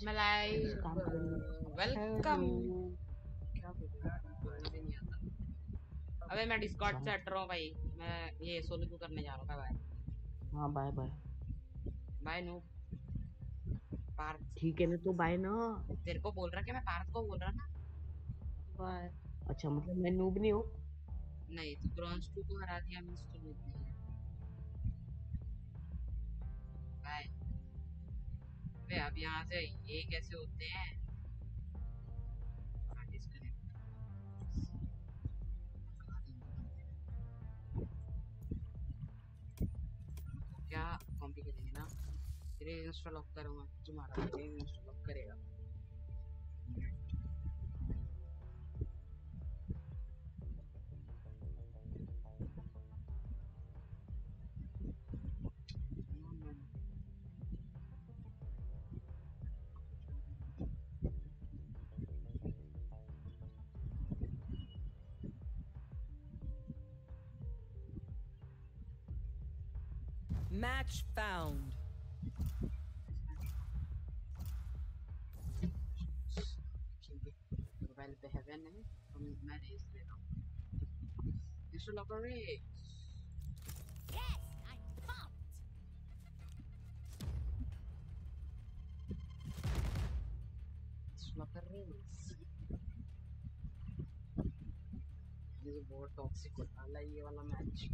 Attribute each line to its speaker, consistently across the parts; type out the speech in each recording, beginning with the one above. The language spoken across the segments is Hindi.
Speaker 1: मैं लाइव
Speaker 2: काम करेंगे
Speaker 1: वेलकम क्या अबे मैं डिस्कॉर्ड से हट रहा हूँ भाई। मैं ये सोलो को करने जा रहा हूँ। बाय
Speaker 2: हाँ bye bye
Speaker 1: bye no Parth
Speaker 2: ठीक है ना तो बाय ना.
Speaker 1: तेरे को बोल रहा कि मैं पार्थ को बोल रहा ना।
Speaker 2: बाय अच्छा मतलब मैं नूब नहीं हूँ?
Speaker 1: नहीं तू ब्रॉन्ज टू को हरा दिया मैं उसको अबे अब यहाँ से ये कैसे होते हैं? हाँ, क्या कॉम्पी करेंगे ना? फिर इंस्टॉल ऑफ़ करूँगा तुम्हारा इंस्टॉल ऑफ़ करेगा।
Speaker 3: Match found.
Speaker 1: मोबाइल पे हेवन है तो मैं रेस ले रहा हूँ इंस्टॉल लॉक कर res
Speaker 4: Yes, I'm pumped.
Speaker 1: Install lock कर रेस ये तो बहुत टॉक्सिक होता है ये वाला match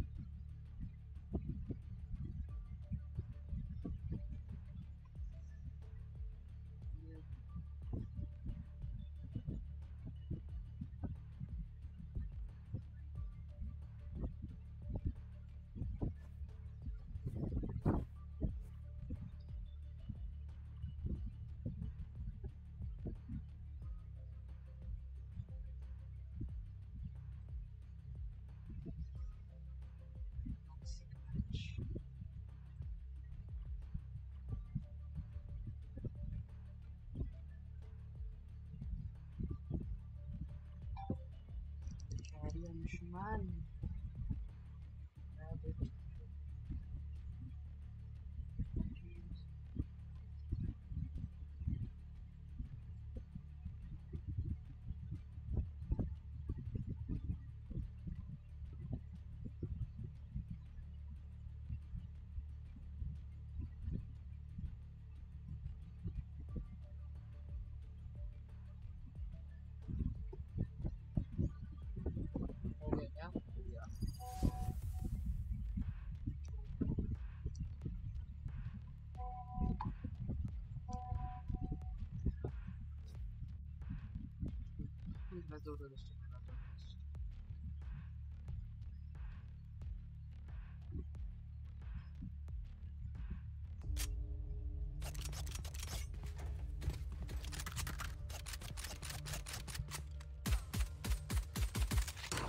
Speaker 1: let's do the the rest.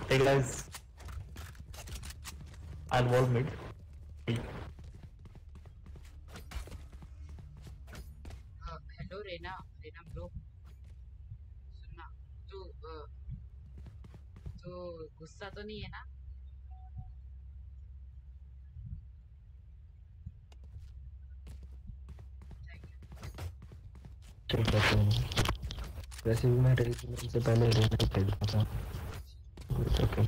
Speaker 5: Hey guys, I'm wall mid. वैसे भी मैं रेल से पहले रेल नहीं खेलता था okay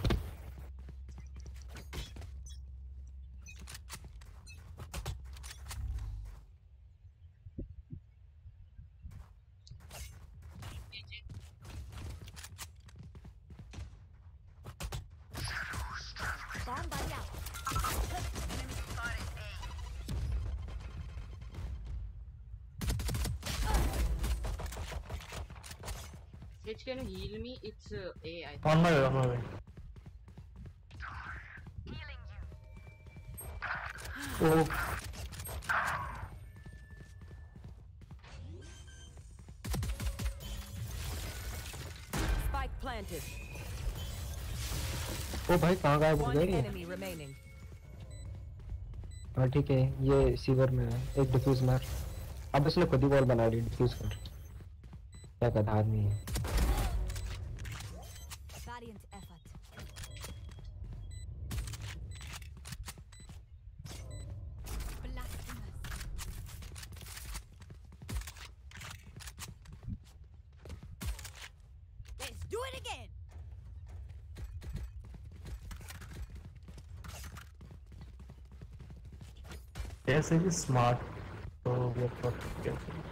Speaker 4: Bomb buddy out.
Speaker 1: Sage, can you heal me? It's uh, A, I think.
Speaker 5: On my way, on my way. Oh,
Speaker 3: Spike planted.
Speaker 5: ओ भाई कहाँ गायब हो गए. हाँ ठीक है ये सीवर में है एक डिफ्यूज मार अब इसने खुद ही बॉल बना ली डिफ्यूज कर क्या गधा आदमी है
Speaker 6: service smart so
Speaker 5: we are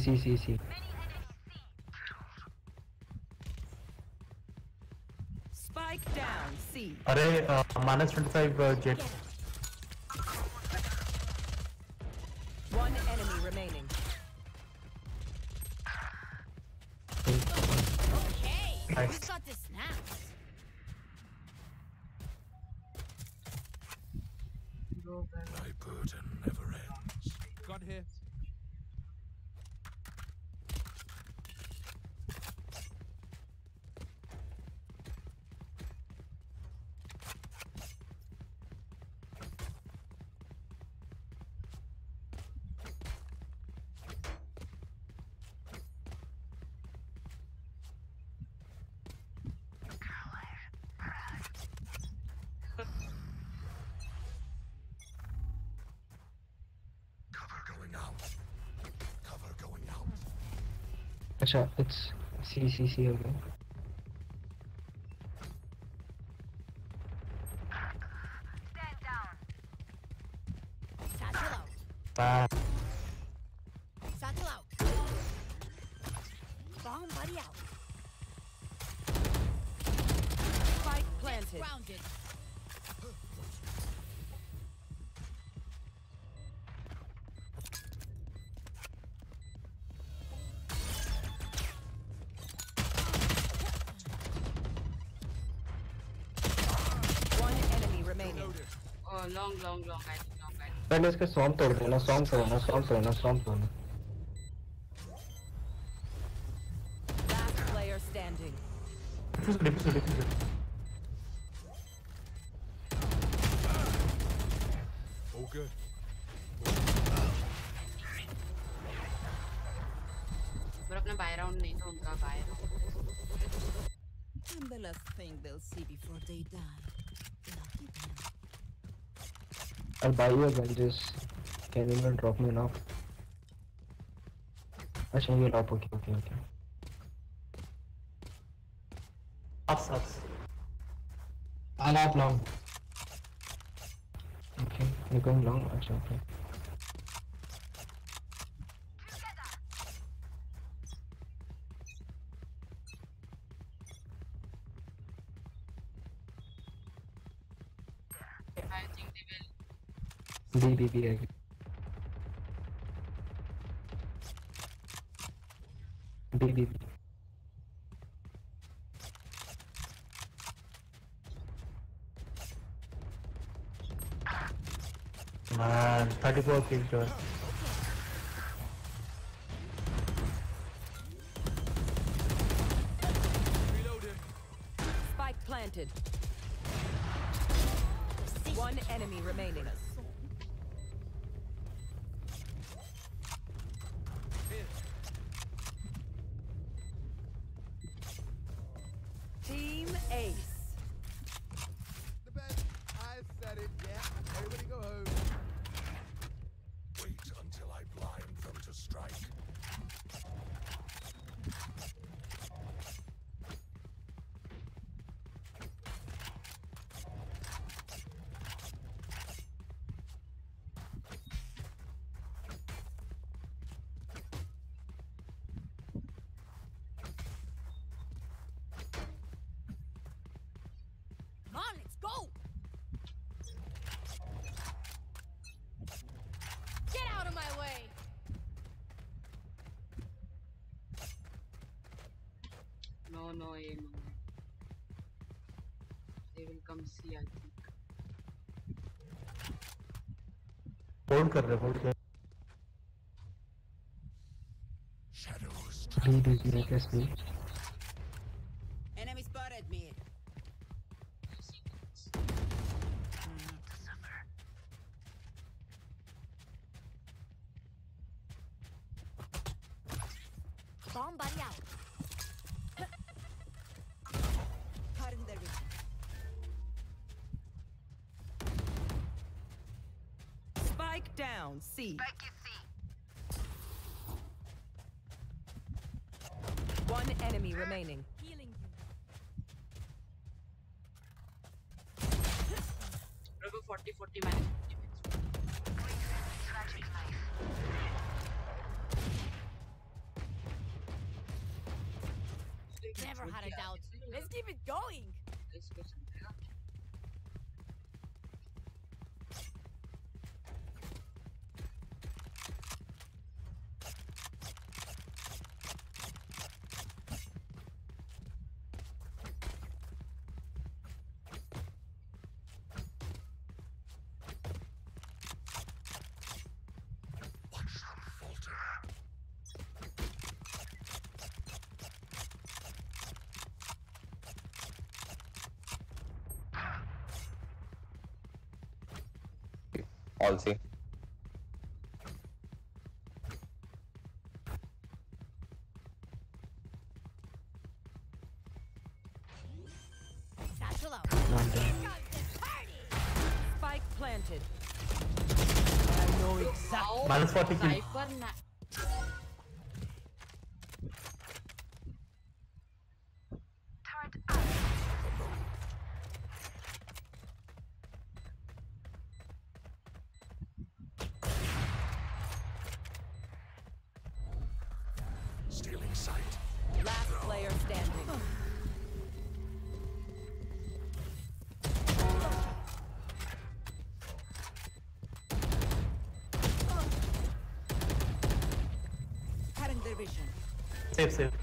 Speaker 5: see, see, see.
Speaker 7: Spike C.
Speaker 6: Uh, minus 25 uh, jet.
Speaker 7: One enemy remaining.
Speaker 3: Okay.
Speaker 6: Nice.
Speaker 3: We got this
Speaker 8: Watch out,
Speaker 5: it's C C C again. पहले इसके सॉम तोड़ देना सॉम तोड़ना सॉम तोड़ना सॉम तोड़ना। I'll buy you a gun just can you even drop me now अच्छा ये ड्रॉप ओके ओके ओके
Speaker 6: साथ साथ
Speaker 5: I'll have long okay you're going long अच्छा okay dia gitu. Bibi.
Speaker 6: Man,
Speaker 3: tadi gua kill
Speaker 1: no, no, eh, no. They will come see, I think.
Speaker 6: Hold कर रहे hold कर
Speaker 8: Shadows
Speaker 5: Please B दीजिए कैस
Speaker 3: party.
Speaker 9: Spike planted. I know exactly.
Speaker 8: Minus 40 kill.
Speaker 3: 세이브
Speaker 1: 세이브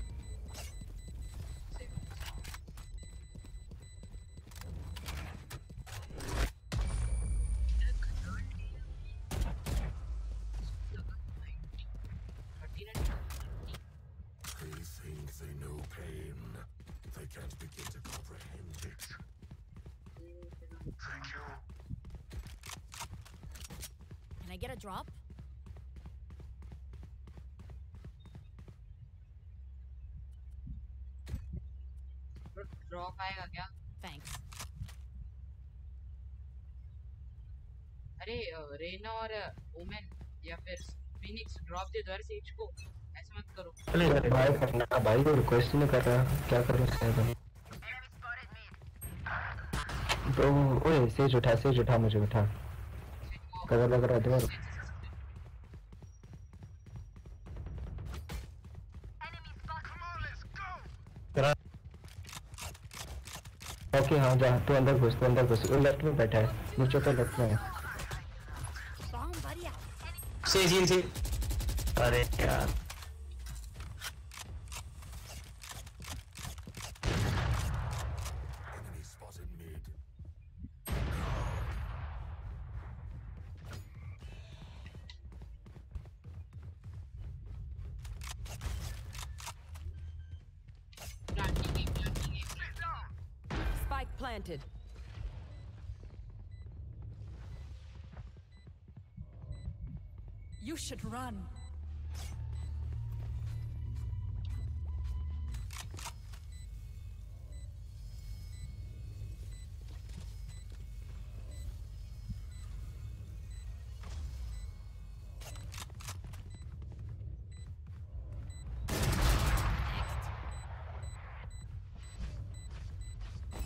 Speaker 1: आएगा क्या?
Speaker 3: Thanks.
Speaker 1: अरे रेना और वुमेन या फिर फिनिक्स ड्रॉप दे दो यार सेज को। ऐसे मत करो।
Speaker 8: चले इधर
Speaker 5: भाई करना भाई वो रिक्वेस्ट नहीं कर रहा। क्या कर रहा है भाई? तो ओए सेज उठा सेज उठा मुझे उठा। कवर लग रहा है दो ओके हाँ जा तू अंदर घुस तू अंदर घुस। वो लेफ़्ट में बैठा है नीचे तो लेफ़्ट में है।
Speaker 8: से. से से अरे यार।
Speaker 3: should run.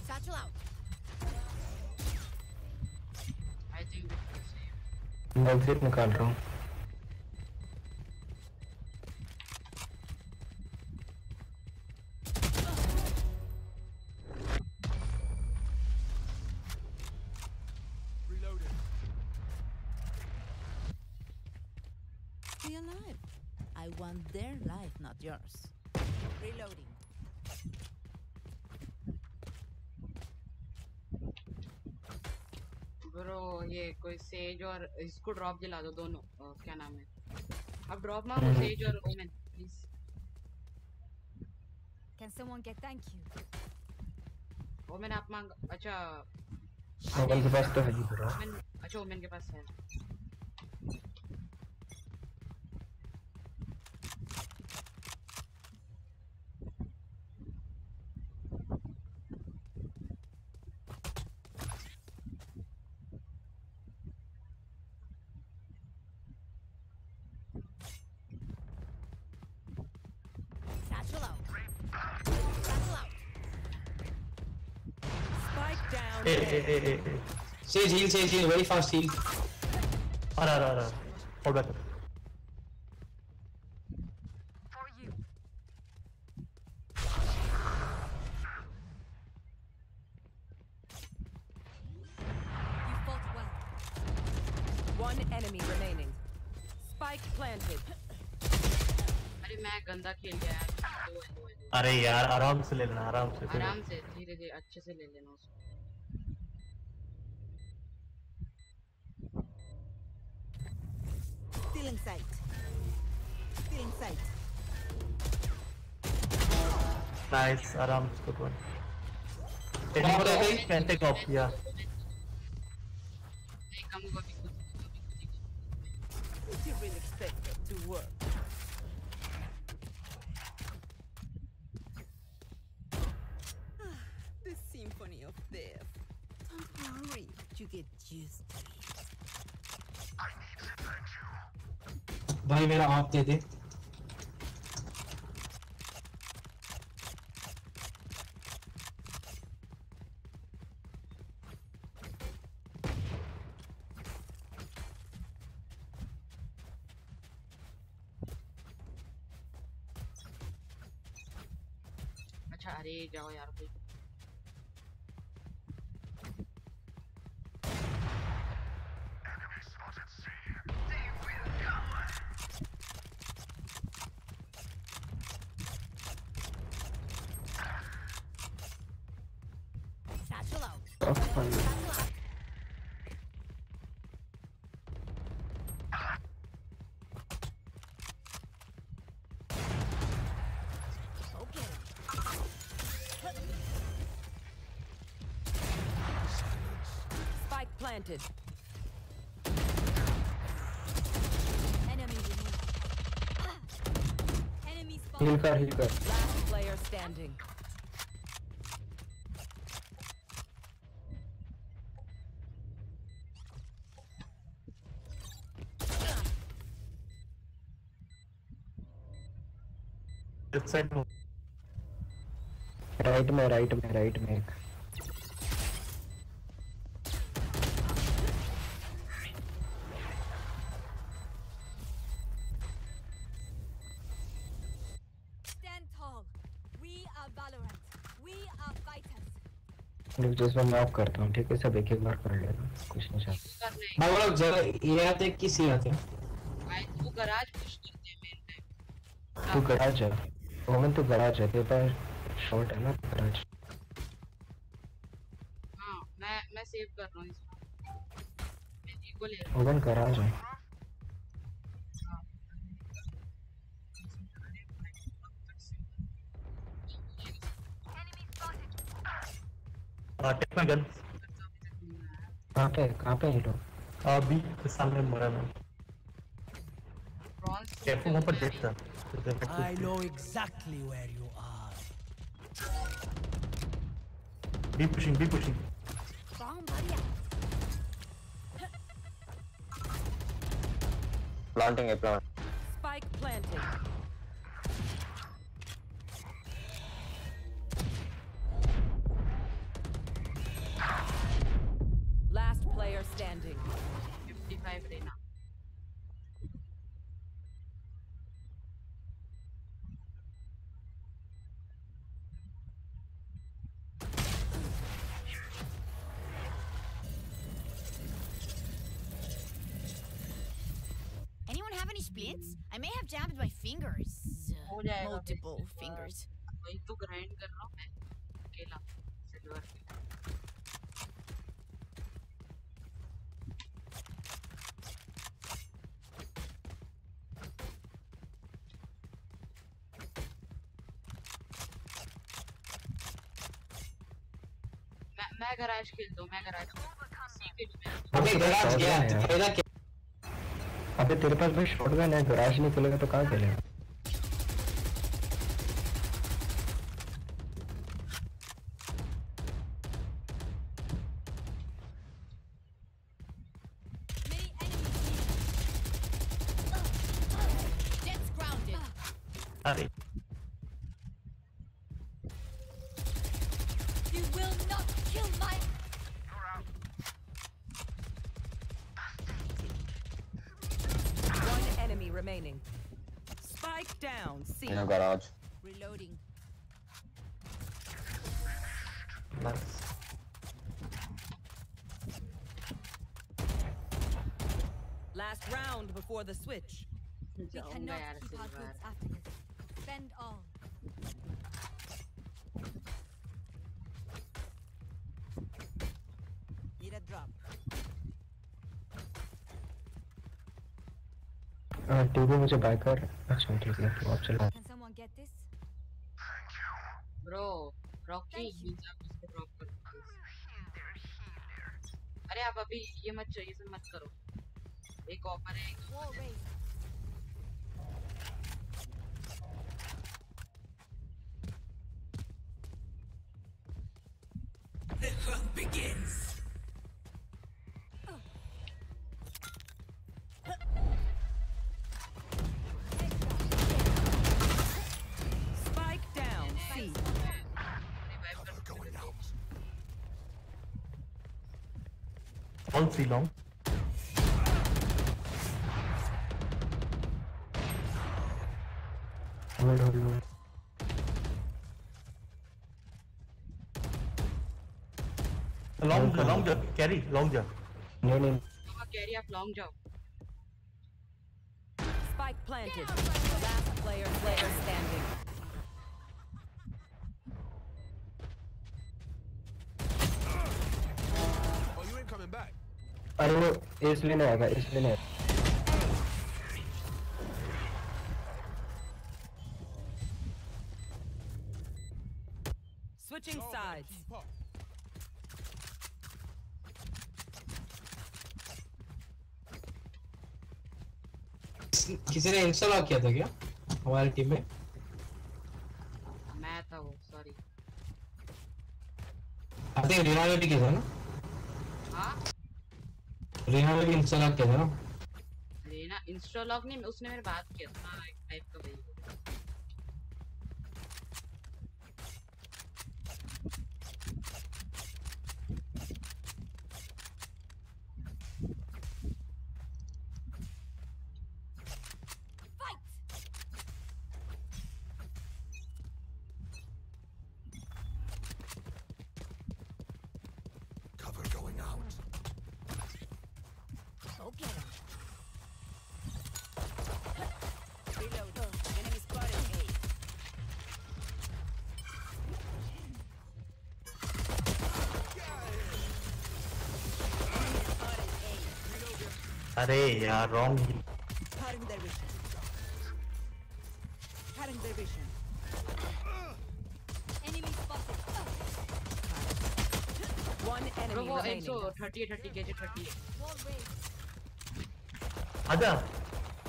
Speaker 3: Satchel out.
Speaker 1: I think
Speaker 5: मैं एग्जिट निकाल रहा हूँ
Speaker 9: yours. Reloading.
Speaker 1: ब्रो ये कोई सेज और इसको ड्रॉप दिला दो दोनों अ, क्या नाम है अब ड्रॉप मारो सेज और Omen please
Speaker 4: Can someone get thank you?
Speaker 1: वो मैंने आप मांग अच्छा
Speaker 5: ओवन के पास तो है ही पूरा
Speaker 1: ओमेन अच्छा ओमेन के पास है
Speaker 10: Sage heal, Sage heal, very fast heal.
Speaker 6: आ रहा, आ रहा, आ रहा. Hold back.
Speaker 4: You fought well.
Speaker 3: One enemy remaining. Spike planted.
Speaker 1: अरे मैं गंदा खेल गया यार दो है दो है दो
Speaker 6: अरे यार आराम से ले लेना आराम से
Speaker 1: है। आराम से धीरे धीरे अच्छे से ले लेना उसको
Speaker 3: Stealing sight. Stealing sight.
Speaker 6: Nice, Aram, good one.
Speaker 10: Taking
Speaker 6: for take off, yeah.
Speaker 3: Did you really expect it to work? Ah, the symphony of death. Don't worry, you get used
Speaker 10: भाई मेरा आप दे दे।
Speaker 4: spawn.
Speaker 5: हील कर हील कर
Speaker 3: Last player standing.
Speaker 6: Left side में.
Speaker 5: राइट में राइट में रुक जो इसमें करता हूँ ठीक है? सब एक एक बार कर लेना कुछ नहीं चाहता।
Speaker 10: भाई लोग जगह ये आते हैं आते?
Speaker 1: भाई तू गराज पुश करते मेन टाइम
Speaker 5: तू गराज है ओमन तू गराज है तेरे पास शॉट है ना गराज
Speaker 1: हाँ मैं मैं सेव कर रहा हूँ इसको मैं इको ले रहा हूँ।
Speaker 5: ओमन गराज है
Speaker 6: Uh, my gun.
Speaker 5: कहाँ पे कहाँ पे हिट हो
Speaker 6: Uh, के सामने मरा मैं. Careful वहाँ पर देख था.
Speaker 9: I know exactly where you are.
Speaker 6: Be pushing, be pushing.
Speaker 4: Bomb buddy out.
Speaker 5: Planting है प्लांट
Speaker 3: Spike planted.
Speaker 1: गराज खेल दो मैं गैराज हूँ।
Speaker 10: अबे गराज
Speaker 5: है।
Speaker 10: फ़ायदा क्या
Speaker 5: अबे तेरे पास भाई शॉटगन है गैराज नहीं खुलेगा तो कहाँ खेलेगा? टीवी मुझे बाय कर। अच्छा ठीक है तो आप चला।
Speaker 4: Get this?
Speaker 1: Bro Rocky heals आप इसको ड्रॉप कर अरे आप अभी ये मत चाहिए सब मत करो। एक ऑफ़र है एक।
Speaker 4: Wall raised.
Speaker 7: Spike
Speaker 11: long jump. Carry, long jump.
Speaker 5: नहीं नहीं
Speaker 1: तो कैरी आप लॉन्ग जाओ
Speaker 7: Spike planted. Last player player standing.
Speaker 12: Oh, you ain't coming back.
Speaker 5: अरे वो एस लेने आएगा एस लेने आएगा
Speaker 10: किसी ने इंस्टॉल किया था क्या? हमारी टीम में?
Speaker 1: मैं था वो सॉरी
Speaker 10: आई थिंक रीना ने भी किया था ना?
Speaker 1: हाँ?
Speaker 10: रीना ने भी इंस्टॉल किया था ना?
Speaker 1: रीना इंस्टॉल नहीं उसने मेरे बात किया था हाँ, एक टाइप का भाई
Speaker 4: Fight!
Speaker 8: Cover going out.
Speaker 4: Go get him.
Speaker 3: Reload. Enemy spotted A.
Speaker 11: अरे यार wrong.
Speaker 3: Cutting their vision. Cutting their vision.
Speaker 4: Enemy spotted.
Speaker 7: One
Speaker 1: bro
Speaker 7: enemy
Speaker 1: वो एक सौ
Speaker 7: remaining.
Speaker 1: थर्टी थर्टी के जी थर्टी
Speaker 4: Wall raised.
Speaker 11: आजा.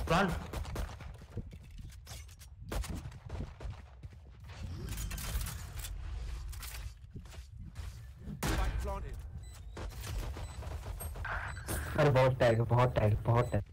Speaker 11: Plant.
Speaker 12: Spike planted.
Speaker 5: अरे बहुत टैग बहुत टैग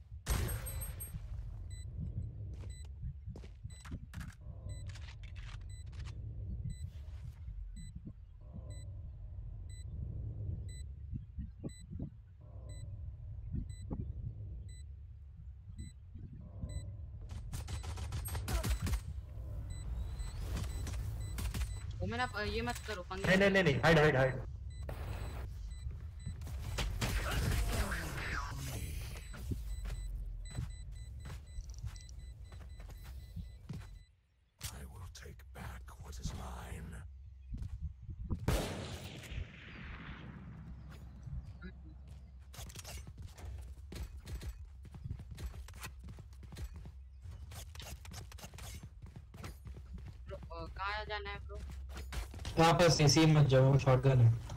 Speaker 1: मैंने ये मत करो पंगे
Speaker 11: नहीं नहीं नहीं नहीं. Hide hide hide.
Speaker 8: I will take back what is mine.
Speaker 10: Bro, इसी में जाओ शॉटगन है।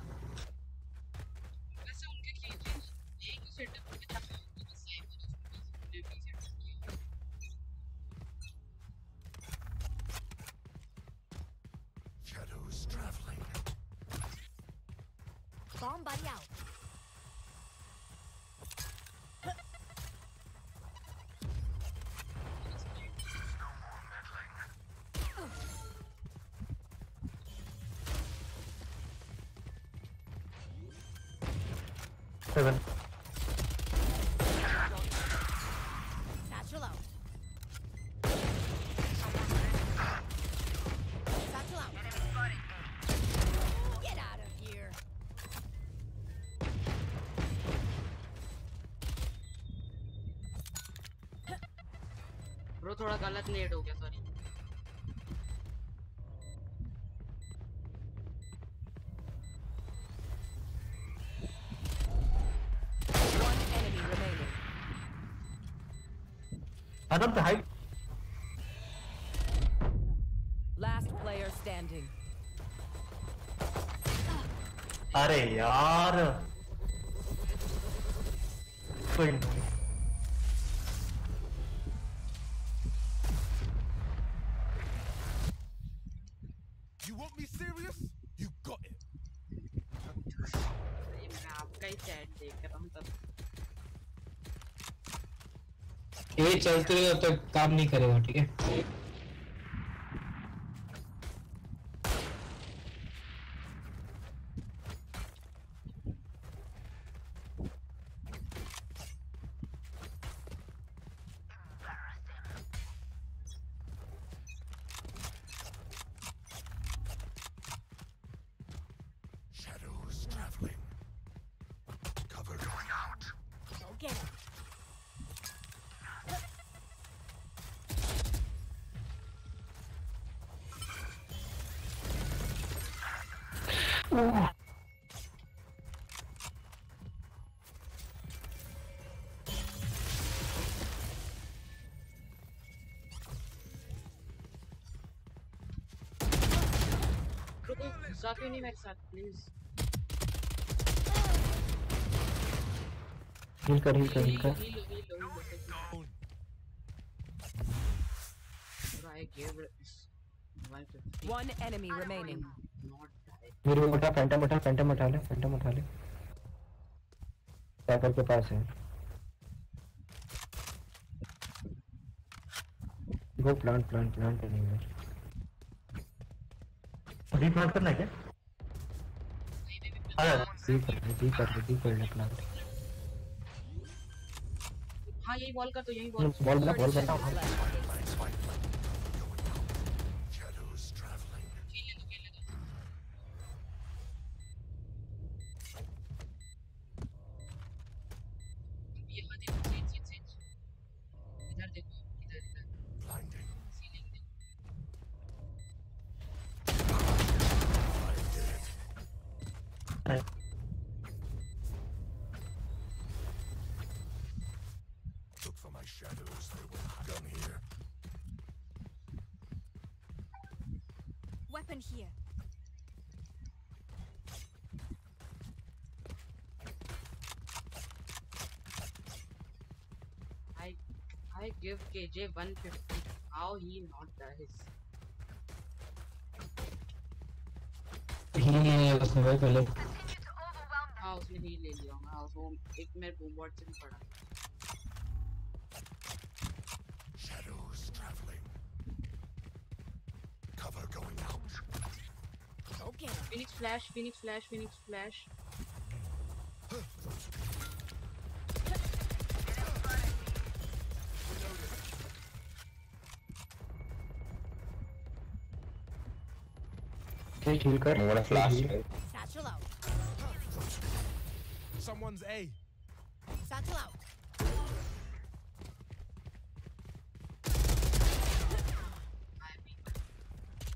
Speaker 1: थोड़ा गलत नेट हो गया
Speaker 7: sorry.
Speaker 11: Adam the height.
Speaker 7: Last player standing.
Speaker 11: अरे यार कोई नहीं
Speaker 12: You want me serious? You got it.
Speaker 1: सही मैं आपका ही चैट देख रहा हूँ तब
Speaker 10: ये चलते रहे तब तक काम नहीं करेगा ठीक है
Speaker 5: हील कर
Speaker 1: Heal, heal, heal, heal. Bro, I gave it 150.
Speaker 7: One enemy remaining.
Speaker 5: मेरे को उठा फैंटम उठा फैंटम उठा ले फैंटम उठा ले। साइकिल के पास है। Go plant plant plant anywhere
Speaker 11: अभी प्लांट करना है क्या? अरे
Speaker 5: डी कर ले डी कर ले डी कर ले प्लांट
Speaker 1: हाँ यही बॉल कर तो यही बॉल
Speaker 5: बॉल बना बॉल बना।
Speaker 1: I give KJ 150 how he not dies
Speaker 10: heal नहीं है उसमें भाई पहले
Speaker 1: हाँ उसने ही ले लिया हाँ वो एक मेरे बूम बॉट से भी पड़ा
Speaker 8: Shadows traveling. Cover going out.
Speaker 4: Go get him.
Speaker 1: Phoenix flash Phoenix flash Phoenix flash
Speaker 5: ठीक हील कर
Speaker 13: बड़ा फ्लैश
Speaker 5: heal।
Speaker 13: है
Speaker 4: Satchel out.
Speaker 12: Someone's A.
Speaker 4: Satchel out.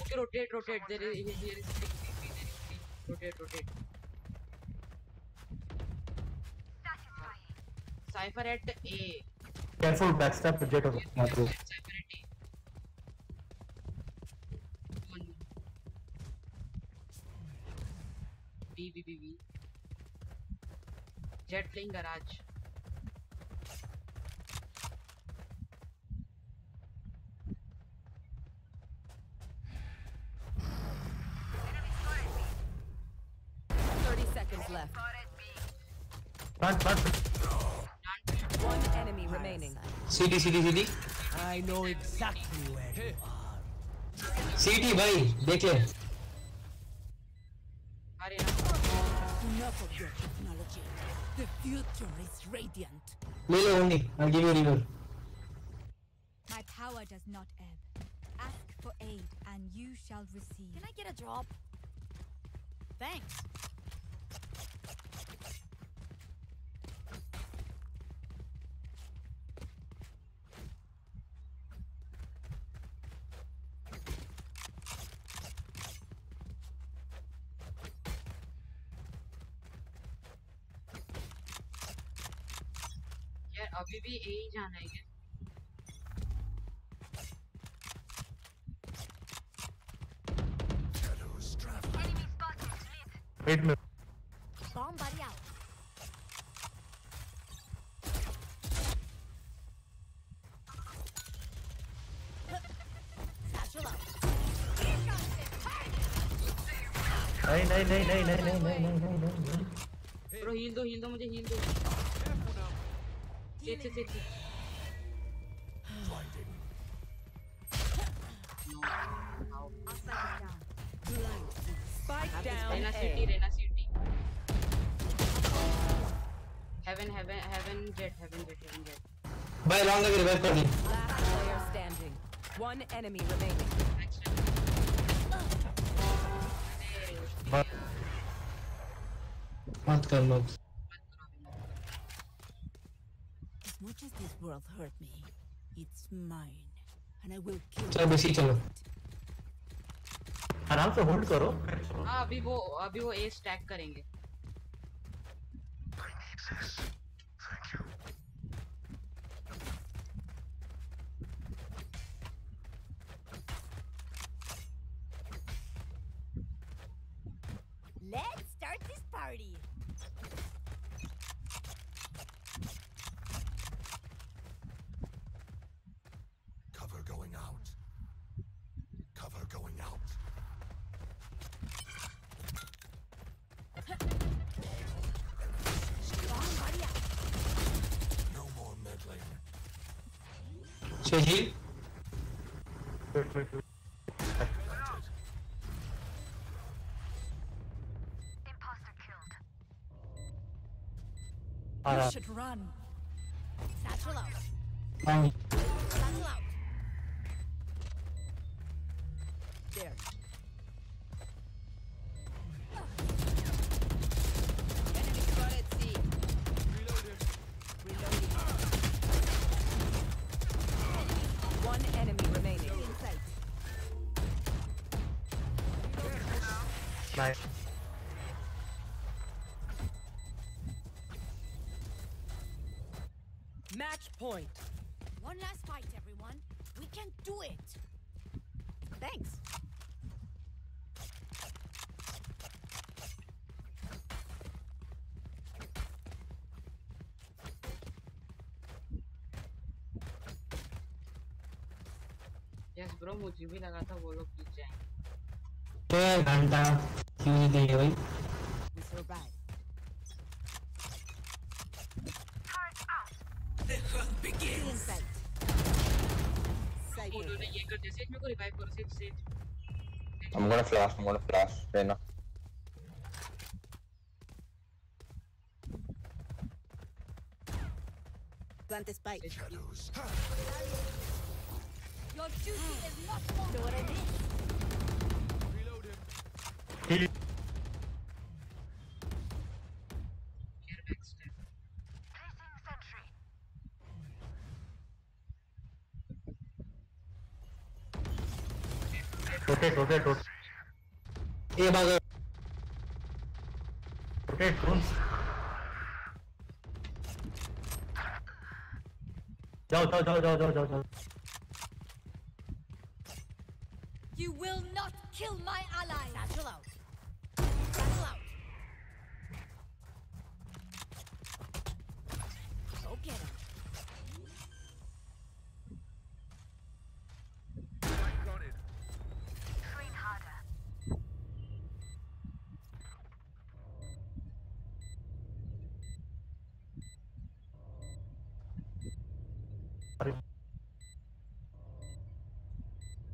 Speaker 1: Okay, rotate, rotate. There is here, here is three, three, three, there is three. Rotate, rotate. Cypher at A.
Speaker 11: careful backstab jet होगा
Speaker 5: हाँ तो
Speaker 1: Cypher at A. One. B, B, B, B. Jet playing garage.
Speaker 7: Thirty seconds left.
Speaker 6: Plant.
Speaker 3: One enemy remaining.
Speaker 13: सीटी सीटी सीटी
Speaker 12: I know exactly where you are.
Speaker 13: सीटी भाई देख ले
Speaker 9: Enough of your technology. The future is radiant.
Speaker 13: Lilo only. I'll give you Lilo.
Speaker 4: My power does not ebb. Ask for aid, and you shall receive.
Speaker 3: Can I get a drop? Thanks.
Speaker 1: अभी भी यही जाना है.
Speaker 3: Bomb buddy out. Satchel out.
Speaker 6: नहीं नहीं नहीं नहीं नहीं नहीं नहीं नहीं नहीं नहीं नहीं
Speaker 1: ब्रो हील दो हील दो मुझे हील दो
Speaker 8: Blinding.
Speaker 3: Spike down.
Speaker 1: Heaven, heaven, heaven, jet, heaven, jet, heaven, jet.
Speaker 13: By long ago, revive for me.
Speaker 3: Last player standing. One enemy remaining. Action.
Speaker 13: मत कर
Speaker 9: लो much as this world hurt me, it's mine. And I will kill
Speaker 13: चलो बेसी चलो
Speaker 6: आराम से होल्ड करो
Speaker 1: हाँ अभी वो अभी वो ए स्टैक करेंगे
Speaker 8: I need this. Thank you.
Speaker 3: Let's start this party.
Speaker 9: Should run.
Speaker 3: Satchel out.
Speaker 13: हाँ
Speaker 3: Satchel out. There. Enemy spotted C. Reloading. One enemy remaining. Inside.
Speaker 6: Nice.
Speaker 3: point.
Speaker 4: One last fight, everyone. We can do it.
Speaker 3: Thanks.
Speaker 1: Yes bro मुझे भी लगा था वो लोग जीत जाएंगे
Speaker 13: छह घंटा क्यों देंगे भाई
Speaker 14: I'm gonna flash, I'm gonna flash right.
Speaker 3: Plant spike.
Speaker 4: Your duty is
Speaker 6: Okay, okay, okay.
Speaker 13: ए भाग
Speaker 6: Rotate, drones. जाओ जाओ जाओ जाओ जाओ जाओ जाओ
Speaker 4: You will not kill my ally.
Speaker 3: Satchel out. Satchel out. Go get him.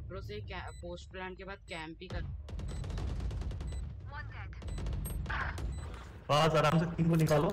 Speaker 1: Bro से पोस्ट प्लान के बाद कैंप ही कर
Speaker 11: बस आराम से तीन को निकालो।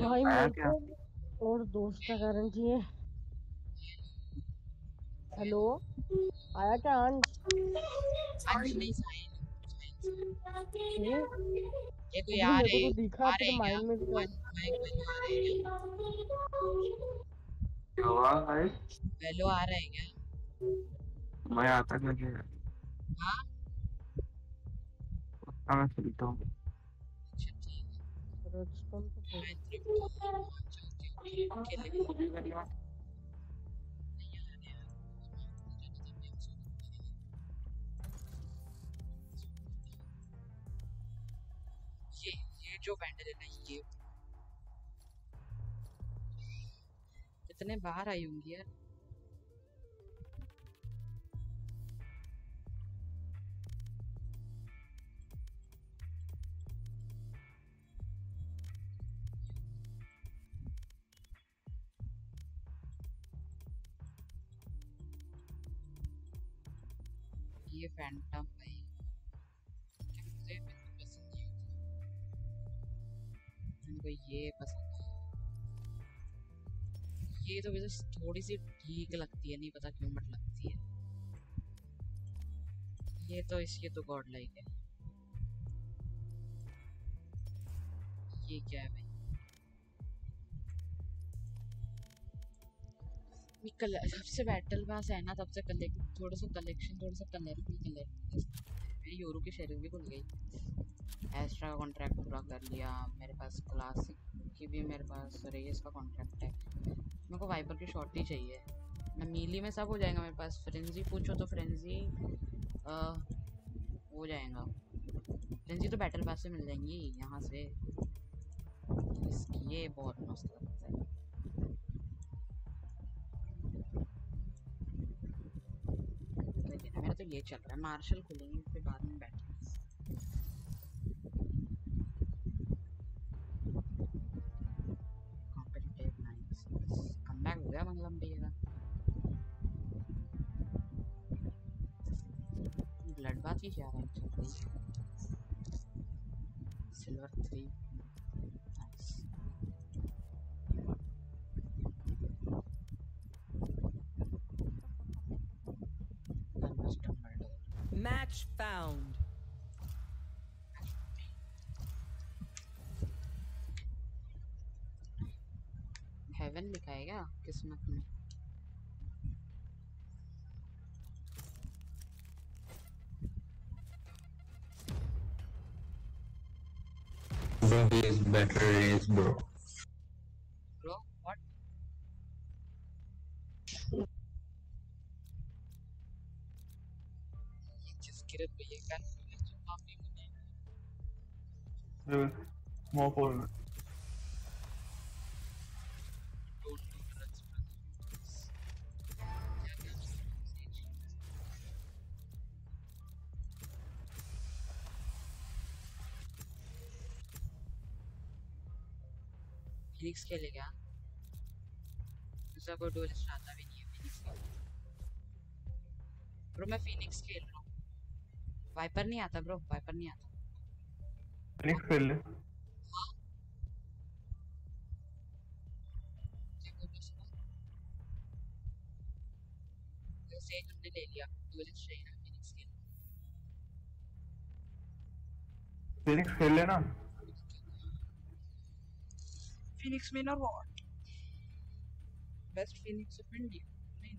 Speaker 2: भाई मेरे को और दोस्त का कारण चाहिए हेलो आया क्या अंश?
Speaker 1: अंश नहीं साइन।
Speaker 2: ये?
Speaker 1: ये कोई
Speaker 2: अभी
Speaker 1: आ
Speaker 2: मेरे को तो दिखा तेरे माइंड में
Speaker 1: हैं।
Speaker 6: क्या? हुआ भाई
Speaker 1: हेलो आ रहे हैं क्या?
Speaker 6: मैं आता नहीं है
Speaker 1: हाँ?
Speaker 6: हाँ मैं खेलता हूँ?
Speaker 1: जो बैंडल है ना ये इतने बाहर आई होंगी यार। फैंटम भाई मुझे बिल्कुल पसंद नहीं होती इनको ये पसंद ये तो मुझे थोड़ी सी ठीक लगती है नहीं पता क्यों बट लगती है ये तो इसके तो गॉड लाइक है ये क्या है कलर सबसे बैटल पास है ना, तब से कलेक्ट थोड़ा सा कलेक्शन थोड़ा सा कलर भी कलर मेरी यूरो की शेयरिंग भी खुल गई। एस्ट्रा का कॉन्ट्रैक्ट पूरा कर लिया, मेरे पास क्लासिक की भी मेरे पास रेस का कॉन्ट्रैक्ट है। मेरे को वाइपर की शॉर्ट ही चाहिए। मैं मीली में सब हो जाएगा मेरे पास। फ्रेंजी पूछो तो फ्रेंजी हो जाएगा। फ्रेंजी तो बैटल पास से मिल जाएँगी, यहाँ से। इसकी ये बहुत मस्त मेरा तो ये चल रहा है। मार्शल खुलेंगे, फिर बाद में बैठेंगे। कमबैक हो गया मंगलम भैया ब्लड बात ही क्या है? चल सिल्वर थ्री
Speaker 7: found.
Speaker 1: हेवन लिखा है क्या किस्मत में
Speaker 13: Bro, he is better race, bro.
Speaker 1: Bro,
Speaker 6: Evet.
Speaker 1: Muhaf oyunu. Felix Kelligan. Zabor Dolis Randa veniva Felix Kelligan. Roma Phoenix Kelligan. Viper नहीं आता ब्रो वाइपर नहीं आता।
Speaker 6: फिनिक्स खेल ले
Speaker 1: से हमने ले लिया डुअलिस्ट चाहिए ना फिनिक्स के
Speaker 6: फिनिक्स खेल लेना
Speaker 1: फिनिक्स में ना what best Phoenix of India नहीं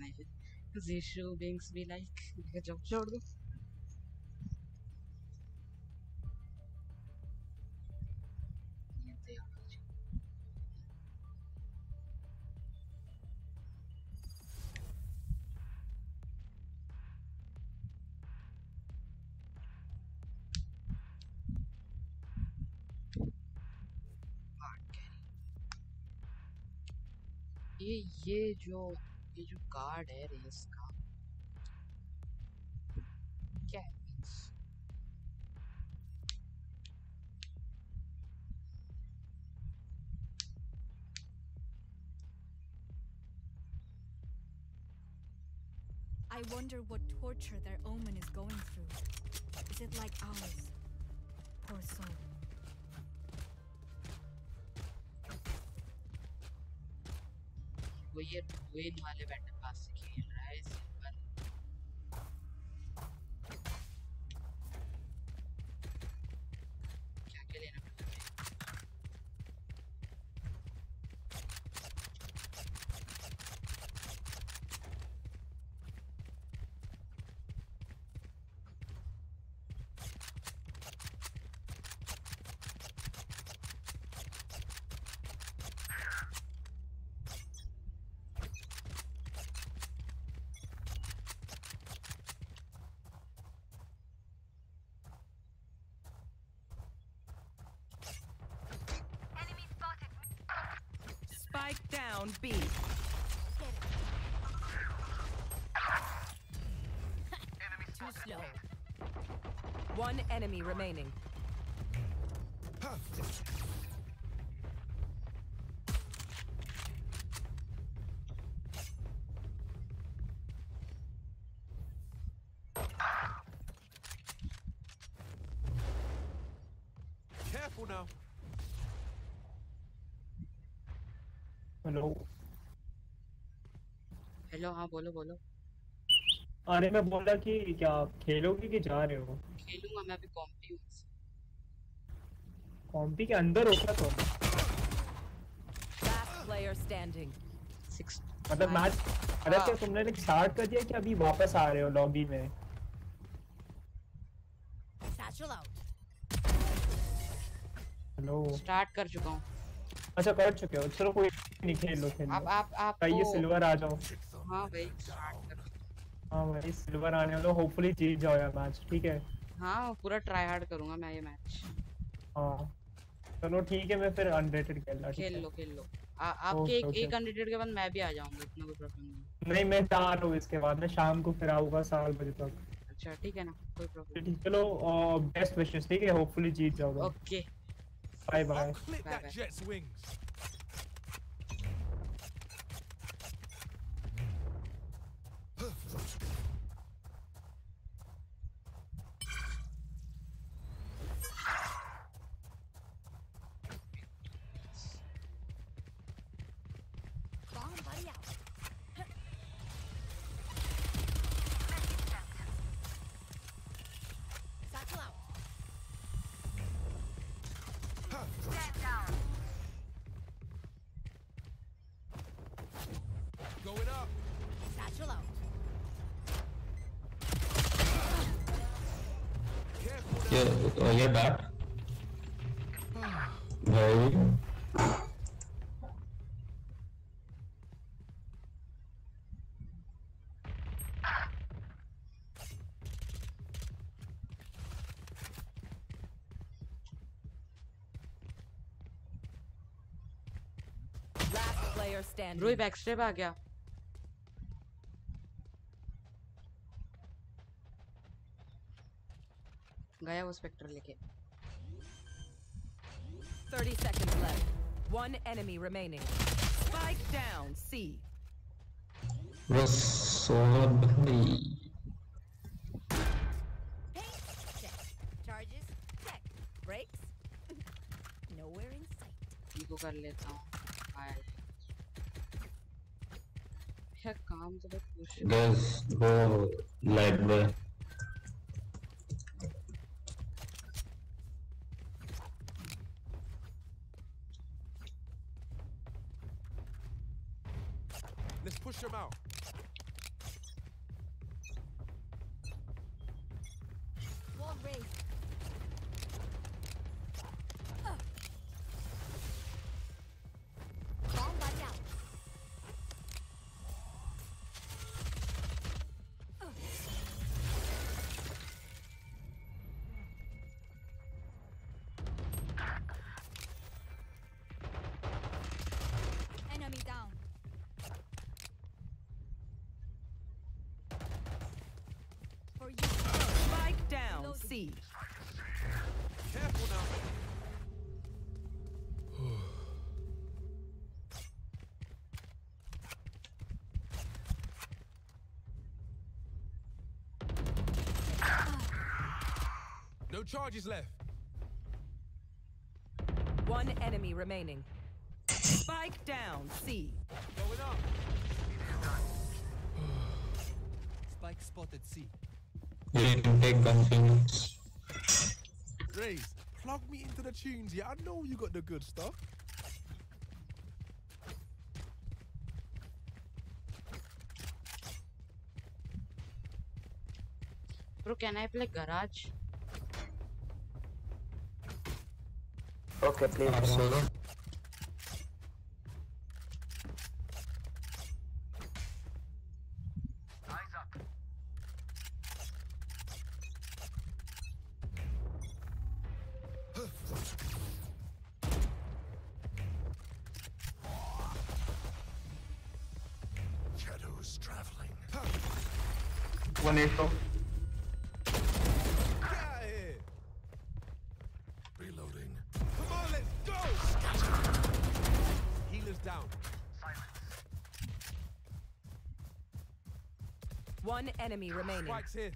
Speaker 1: नहीं जीशु बिंग्स भी लाइक जब छोड़ दो। ये ये जो ये जो कार्ड है रेस का क्या है means
Speaker 4: I wonder what torture their omen is going through. Is it like ours? Poor soul.
Speaker 1: वो ये वेन वाले battle
Speaker 7: pass down B. Too slow. One enemy remaining.
Speaker 12: Careful
Speaker 1: hello हाँ बोलो बोलो।
Speaker 11: अरे मैं बोल रहा कि क्या आप खेलोगे कि जा रहे हो?
Speaker 1: खेलूँगा मैं अभी कॉम्पी हूँ
Speaker 11: कॉम्पी के अंदर होगा तो।
Speaker 7: Player standing.
Speaker 1: सिक्स
Speaker 11: मतलब मैच अरे
Speaker 1: हाँ।
Speaker 11: क्या तुमने लाइक स्टार्ट कर दिया कि अभी वापस आ रहे हो लॉबी में?
Speaker 4: Satchel out.
Speaker 11: हेलो
Speaker 1: स्टार्ट कर चुका हूँ।
Speaker 11: अच्छा कर चुके हो। चलो कोई नहीं खेल लो खेल।
Speaker 1: आप
Speaker 11: लो
Speaker 1: आप आप
Speaker 11: चाहिए सिल्वर आ जाओ।
Speaker 1: हाँ भाई। स्टार्ट कर
Speaker 11: हाँ भाई सिल्वर आने वाला होपफुली जीत जाओ यार मैच ठीक है?
Speaker 1: हाँ पूरा ट्राई हार्ड करूँगा मैं ये मैच
Speaker 11: हाँ। चलो ठीक है मैं फिर अनरेटेड खेलना ठीक
Speaker 1: खेल लो खेल लो। आ, आपके एक एक अनरेटेड के बाद मैं भी आ जाऊँगा इतना कोई प्रॉब्लम नहीं
Speaker 11: नहीं मैं रहा हूँ इसके बाद मैं शाम को फिर आऊँगा सात बजे तक।
Speaker 1: अच्छा ठीक है ना कोई प्रॉब्लम
Speaker 11: ठीक चलो बेस्ट विशेस ठीक है? होपफुली जीत जाओगे।
Speaker 12: Okay
Speaker 1: bye bye
Speaker 7: standing.
Speaker 1: रोई बैकस्टेप आ गया गया वो स्पेक्टर लेके
Speaker 7: 30 seconds left. One enemy remaining. Spike down, C.
Speaker 13: Rasolabli.
Speaker 4: Paint check. Charges check.
Speaker 1: Brakes nowhere in sight. कर लेता हूँ. अच्छा काम जरा
Speaker 13: guys go light
Speaker 12: boy no charges left.
Speaker 7: One enemy remaining. Spike down. C.
Speaker 12: Going up.
Speaker 9: Spike spotted C.
Speaker 13: You can take gun Phoenix.
Speaker 12: Raze, plug me into the tunes. Yeah, I know you got the good stuff.
Speaker 1: Bro, can I play Garage?
Speaker 12: creo que
Speaker 7: Play. Enemy remaining.
Speaker 12: Spikes here.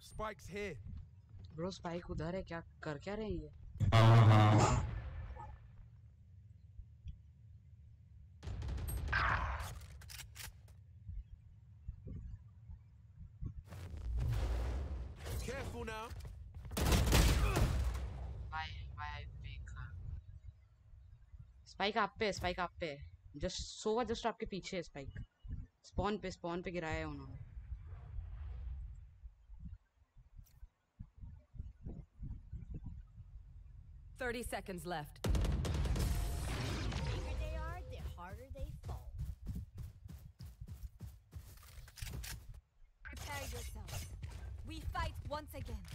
Speaker 12: Spikes here.
Speaker 1: Bro, spike उधर है क्या कर क्या रही है?
Speaker 13: हाँ
Speaker 1: स्पाइक आप पे स्पाइक आप पे जस्ट सोवा जस्ट आपके पीछे है स्पाइक स्पॉन पे स्पॉन पे गिराया है उन्होंने
Speaker 7: Thirty seconds left.
Speaker 4: The bigger they are, the harder they fall. Prepare yourselves. We fight once again.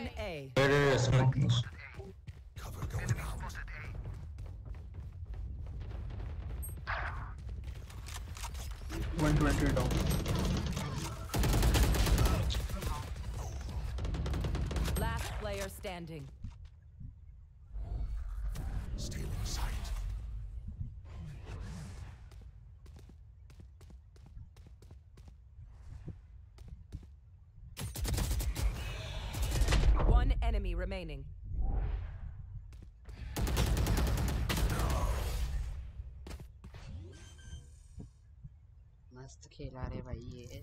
Speaker 7: Down A.
Speaker 13: There it is.
Speaker 8: Cover going out.
Speaker 6: One to enter.
Speaker 7: Last player standing.
Speaker 1: खेला रहे भाई ये।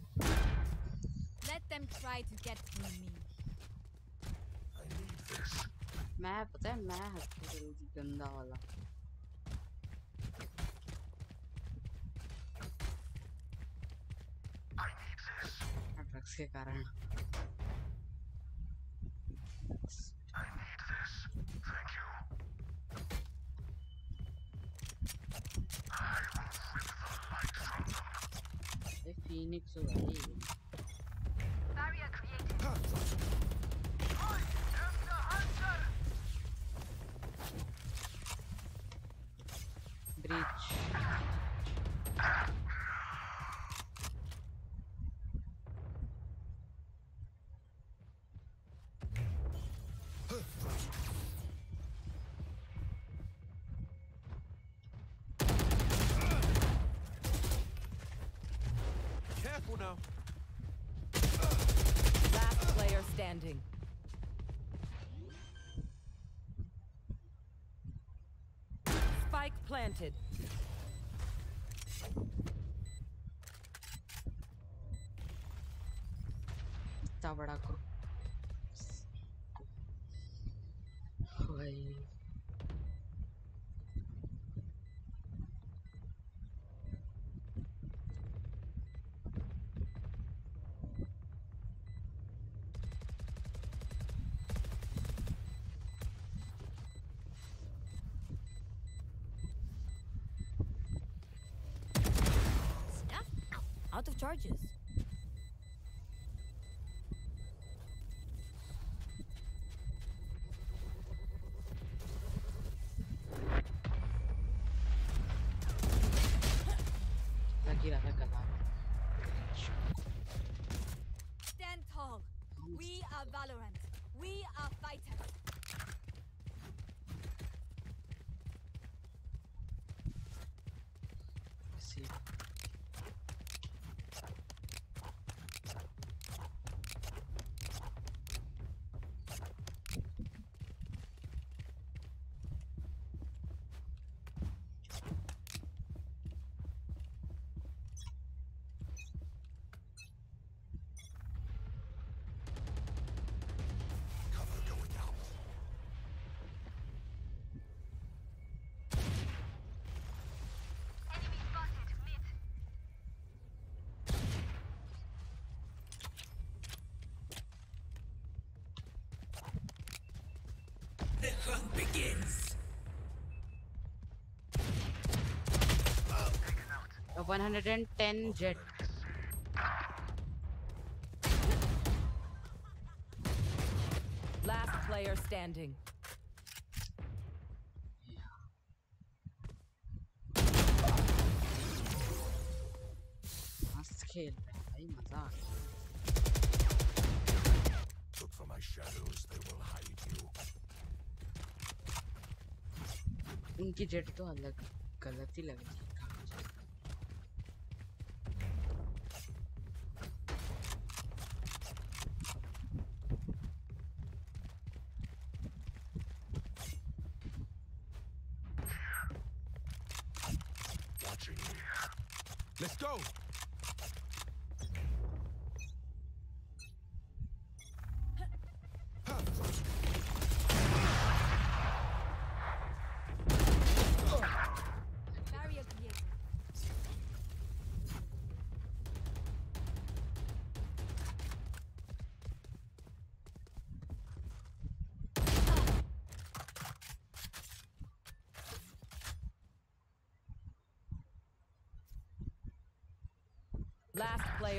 Speaker 4: Let them try to get me.
Speaker 1: मैं पता है मैं हंसती करूँगी गंदा वाला। के कारण। ಬಡಾಕು भाई
Speaker 4: Stuff? Out of charges.
Speaker 9: begins.
Speaker 1: A 110 jet.
Speaker 7: Last player standing.
Speaker 1: उनकी जेट तो अलग गलत ही लग रही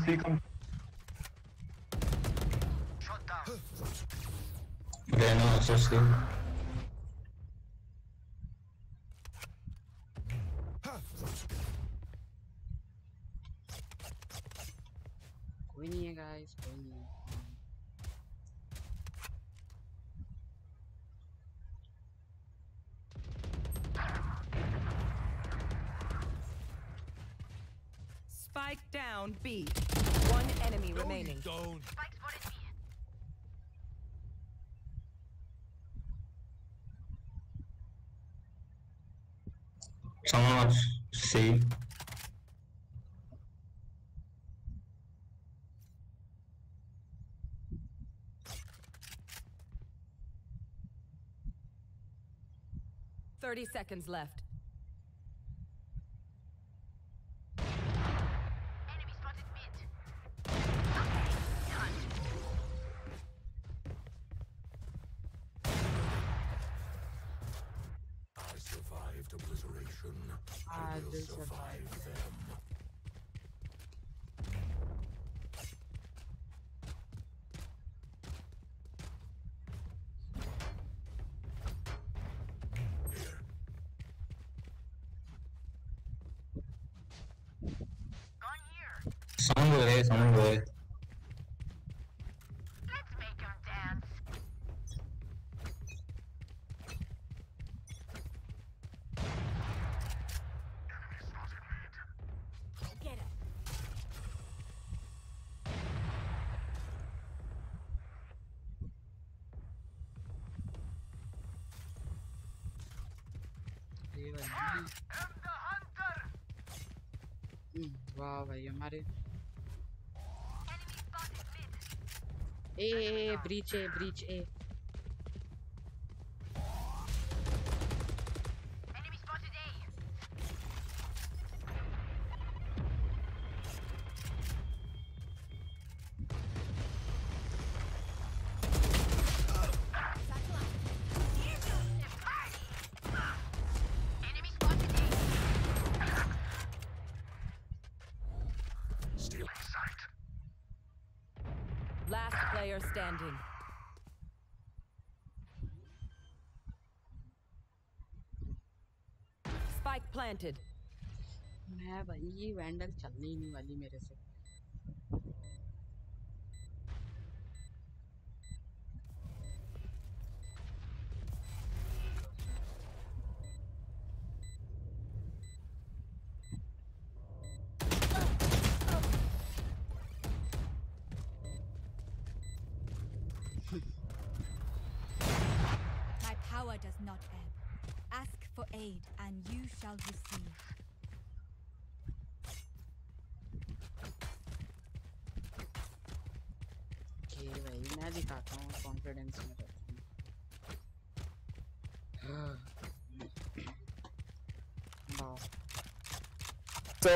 Speaker 15: MP
Speaker 6: come.
Speaker 15: Okay, no,
Speaker 13: it's just him.
Speaker 7: 30 seconds left.
Speaker 13: A, breach A,
Speaker 15: breach A.
Speaker 7: player standing. Spike planted.
Speaker 1: मैं भाई ये वैंडल चलने ही नहीं वाली मेरे से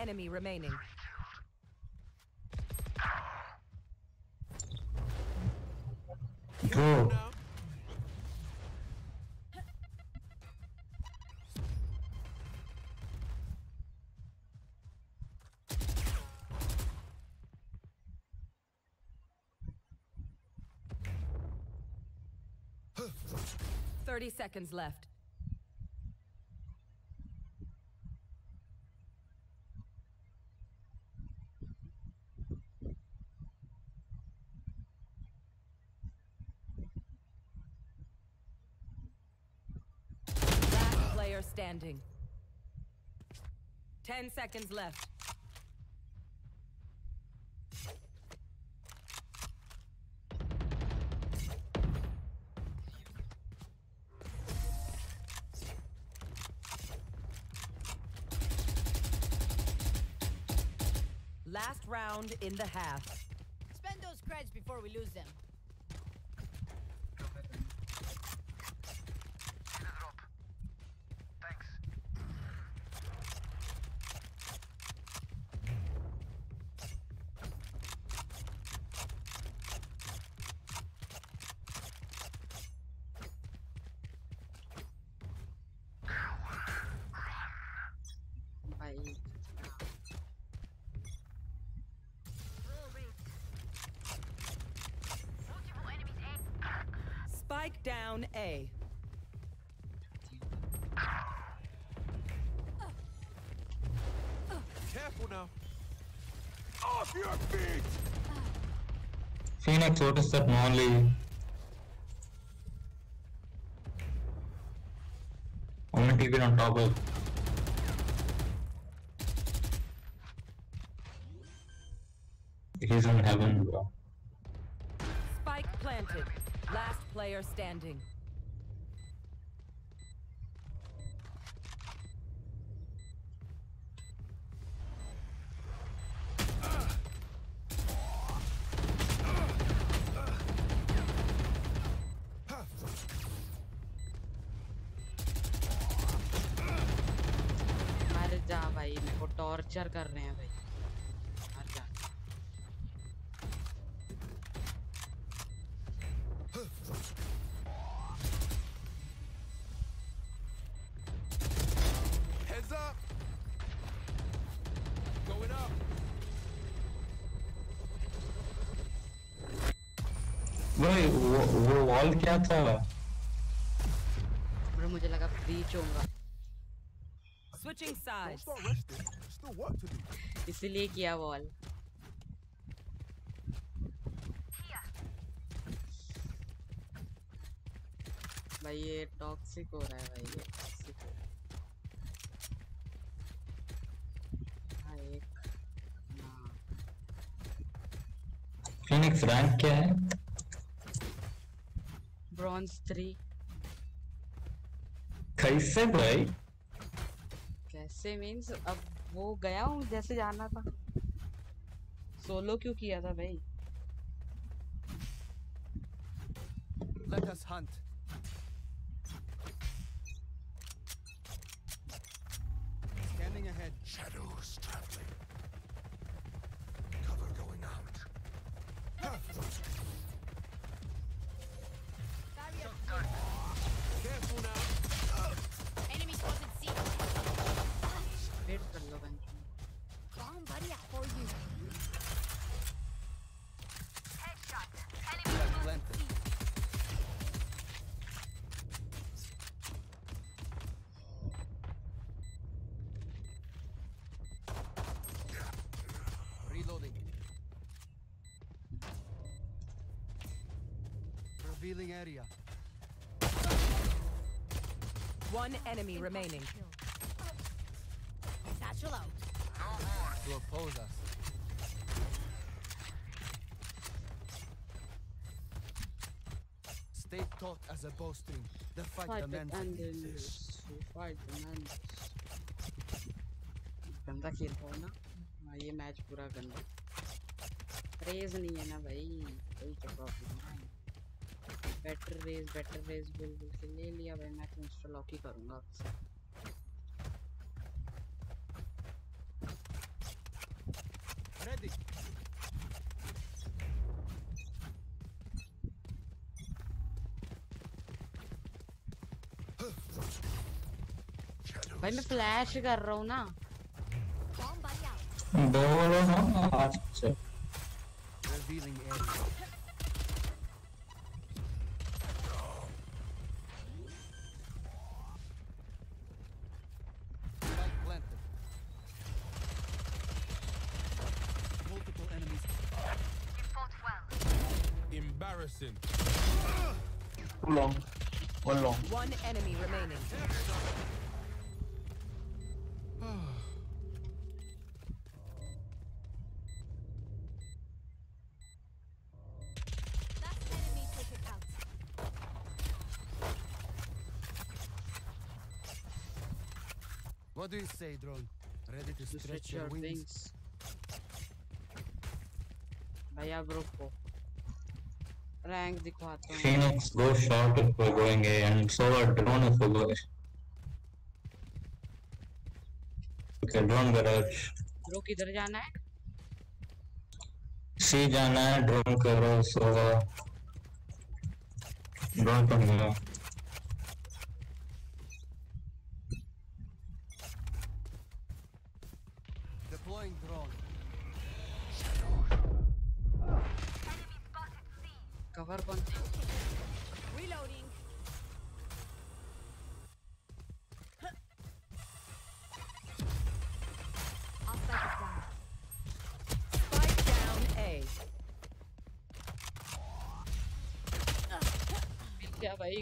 Speaker 15: enemy
Speaker 7: remaining.
Speaker 13: Go.
Speaker 7: Thirty seconds left. seconds left. Last round in the half.
Speaker 4: Spend those creds before we lose them.
Speaker 7: Spike down A.
Speaker 12: Careful now. Off your feet!
Speaker 13: Phoenix, what is that Molly? Only TV on top of. He's in heaven, landing. वो क्या था?
Speaker 1: ब्रो मुझे लगा ब्रीच होगा।
Speaker 12: Resting. Still work
Speaker 1: इसीलिए किया वॉल भाई ये टॉक्सिक हो रहा है भाई ये टॉक्सिक हो रहा हाँ।
Speaker 13: फिनिक्स रैंक क्या है?
Speaker 1: ब्रॉन्ज थ्री
Speaker 13: कैसे भाई?
Speaker 1: कैसे मीन्स अब वो गया हूँ जैसे जाना था। सोलो क्यों किया था भाई?
Speaker 12: Revealing area.
Speaker 7: One enemy remaining.
Speaker 15: Satchel out.
Speaker 12: To oppose us. Stay taut as a bowstring. The fight,
Speaker 1: fight with
Speaker 12: demands it.
Speaker 1: Andals fight demands गंदा खेल रहा हूँ ना हाँ ये मैच पूरा गंदा रेज नहीं है ना भाई वही क्या प्रॉब्लम है बेटर रेज बेटर रेज बिल बिल के ले लिया भाई मैं तो इंस्टॉल लॉक ही करूँगा अब से
Speaker 12: Ready.
Speaker 1: भाई मैं फ्लैश कर रहा हूँ ना.
Speaker 13: बोलो हाँ
Speaker 12: What do you say, drone? Ready to
Speaker 1: to
Speaker 12: stretch
Speaker 1: stretch
Speaker 12: your
Speaker 1: your
Speaker 12: wings?
Speaker 1: wings भाई अब रुको रैंक दिखवाता हूँ
Speaker 13: Phoenix go short if we're going A and so are drone if we're going Okay, drone garage.
Speaker 1: Bro किधर जाना है
Speaker 13: C जाना है drone करो so drone पर मिला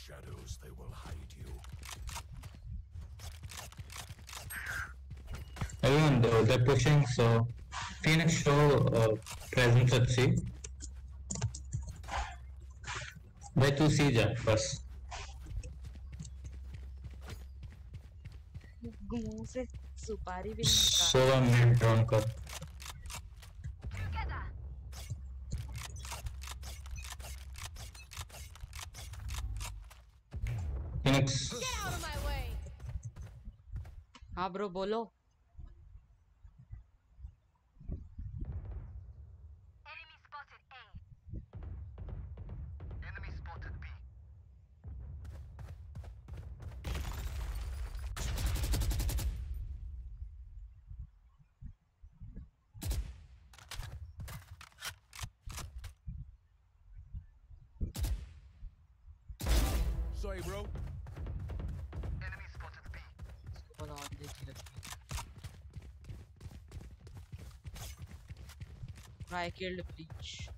Speaker 8: shadows, they will hide you.
Speaker 13: Everyone, they're, they're pushing, so Phoenix show uh, presence at C. भाई तू सी जा बस
Speaker 1: मुंह से सुपारी भी नहीं निकाल
Speaker 13: सोलह मिनट ड्रोन कर
Speaker 1: हाँ ब्रो बोलो। Try killed breach.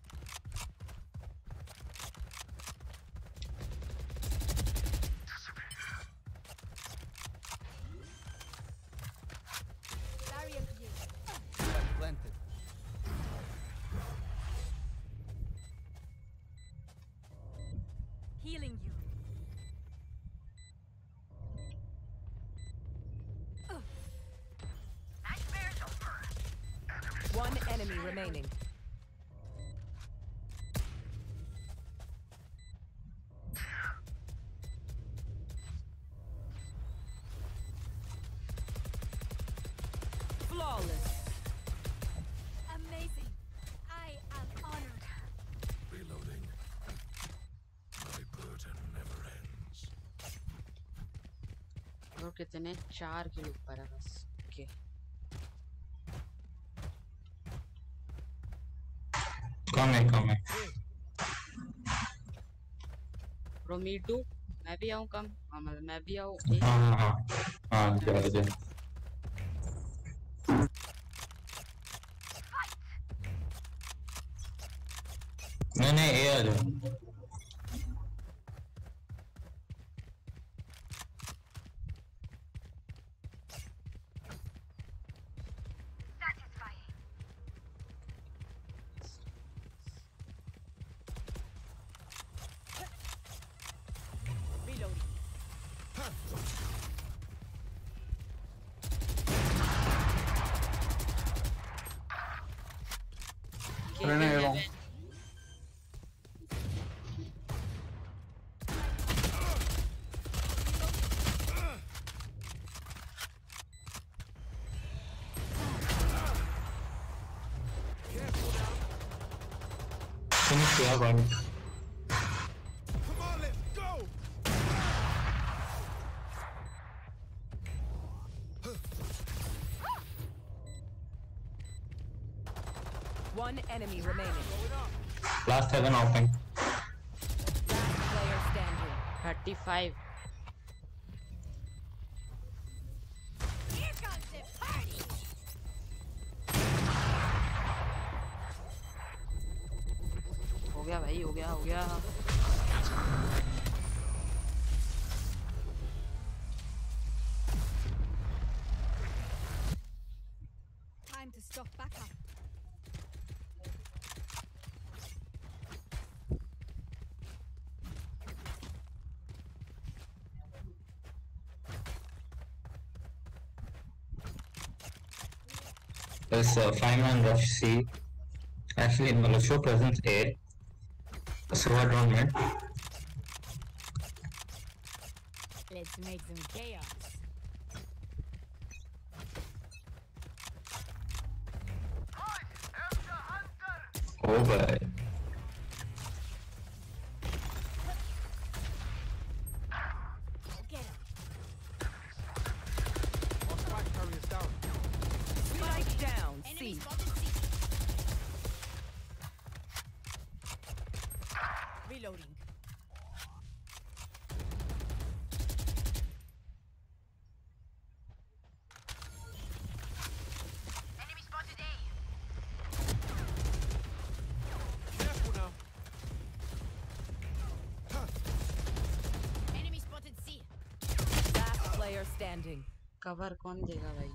Speaker 1: कितने चार किलो ऊपर है बस ओके
Speaker 13: कम है कम है
Speaker 1: ब्रो मी टू मैं भी आऊँ कम हाँ मतलब मैं भी आऊँ
Speaker 13: हाँ हाँ हाँ हाँ जा जा
Speaker 12: Renego.
Speaker 7: Tienes cuidado con
Speaker 13: last heaven open
Speaker 7: Last player standing.
Speaker 1: Thirty five
Speaker 15: Here comes the party.
Speaker 1: हो गया भाई हो गया हो गया
Speaker 13: versus uh, Feynman Rush C. Actually, no, show presents A. So what wrong, man?
Speaker 15: Let's make some chaos.
Speaker 1: कौन देगा भाई?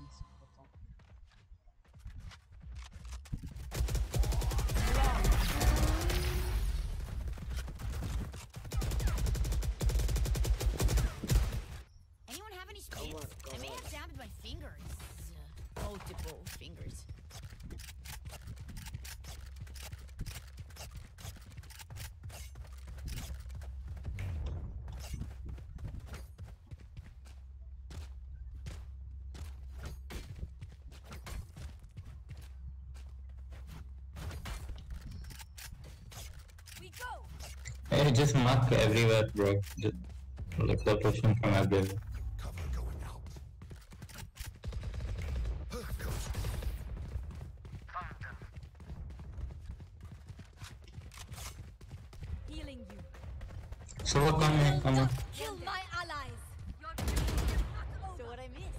Speaker 13: Just mark everywhere, bro. Just, like the pushing from everywhere.
Speaker 8: Cover going out.
Speaker 15: Healing you.
Speaker 13: So what come here, come here.
Speaker 15: Kill my allies. Your dream is not over. So what I miss?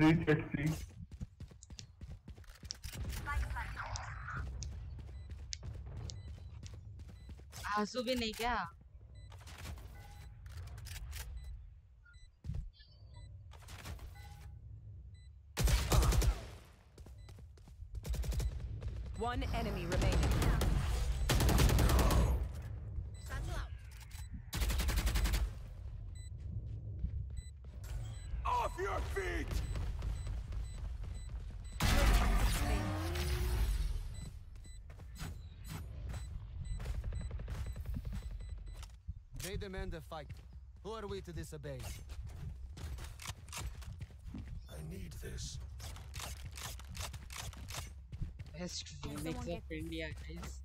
Speaker 11: Breach at C.
Speaker 1: आंसू भी नहीं क्या
Speaker 7: One enemy remaining.
Speaker 16: demand a fight. Who are we to disobey?
Speaker 8: I need this.
Speaker 15: Best
Speaker 1: remix of India, guys.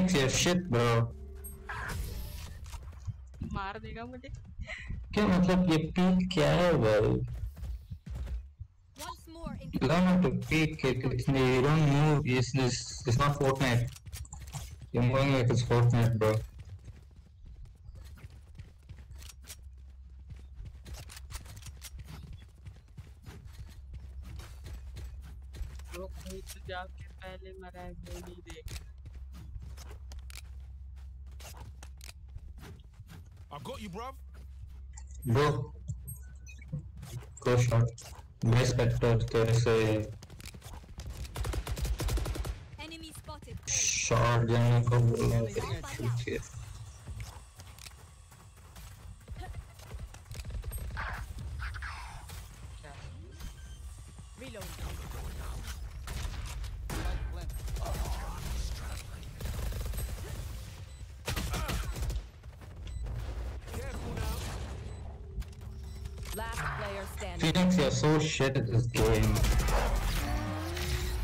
Speaker 7: standing.
Speaker 13: Phoenix, your shit, bro.
Speaker 1: मार देगा मुझे
Speaker 13: क्या मतलब ये पीक क्या है भाई
Speaker 15: Once more in
Speaker 13: Learn how to peek it. It's, you don't move. It's this. It's not Fortnite. You're moving like it's Fortnite, bro. Phoenix, you're so shit at this game.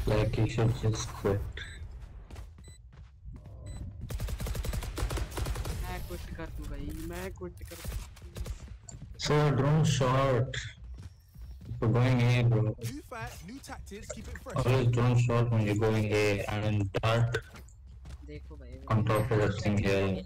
Speaker 13: Like, you should just quit. So, drone shot. We're going A, bro.
Speaker 12: New fight, new tactics, keep it fresh.
Speaker 13: Always drone shot when you're going A and then dart on top of that thing here.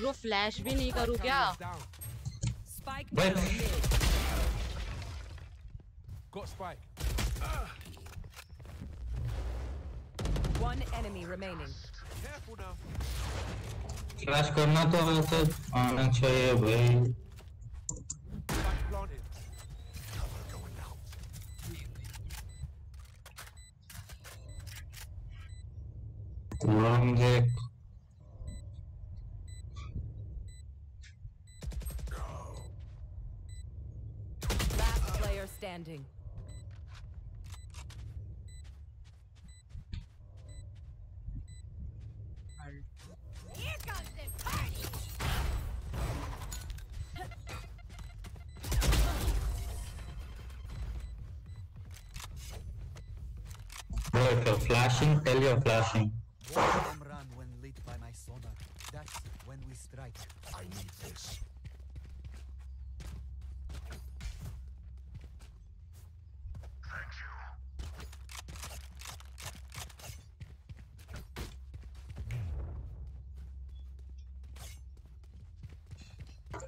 Speaker 1: अरे ब्रो फ्लैश भी नहीं करूँ क्या
Speaker 7: Spike
Speaker 13: But-
Speaker 7: down mid.
Speaker 12: Got spike.
Speaker 7: One enemy remaining.
Speaker 12: Careful now.
Speaker 13: Flash करना तो वैसे आना चाहिए भाई Flashing tell you're flashing
Speaker 16: Watch them run when lit by my sonar. That's when we strike.
Speaker 8: I need this.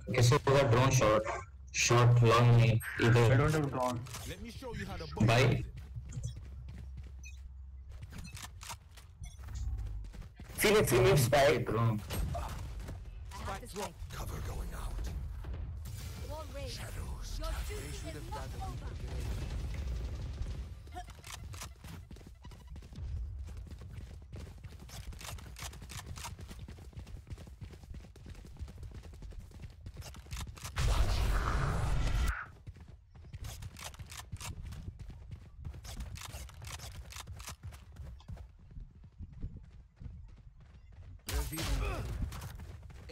Speaker 13: okay so we got drone shot shot long
Speaker 6: I
Speaker 13: either
Speaker 6: don't have drone.
Speaker 12: Let me show you how to box.
Speaker 13: think
Speaker 5: it's in your spike.
Speaker 8: Cover going out. Shadows.
Speaker 16: Revealing.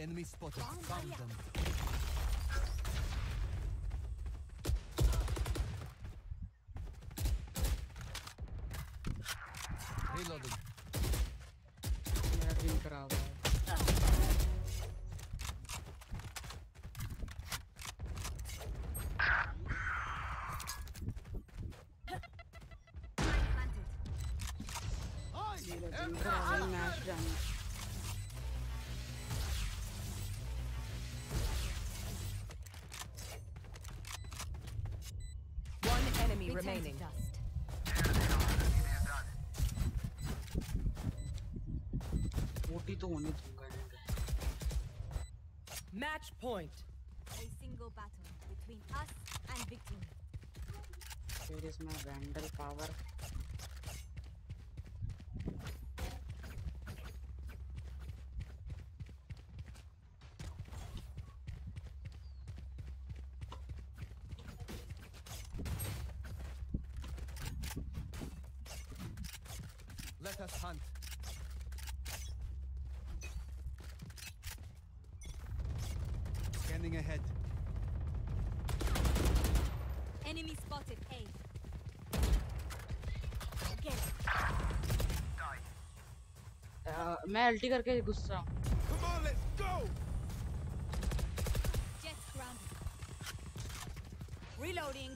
Speaker 16: Enemy spotted. Found them.
Speaker 7: point.
Speaker 4: A single battle between us and victory.
Speaker 1: Where is
Speaker 16: my vandal power? Scanning ahead.
Speaker 4: Enemy spotted A. Okay.
Speaker 1: अ, मैं अल्टी करके गुस्सा हूँ
Speaker 12: Come on, let's go.
Speaker 4: Jet grounded. Reloading.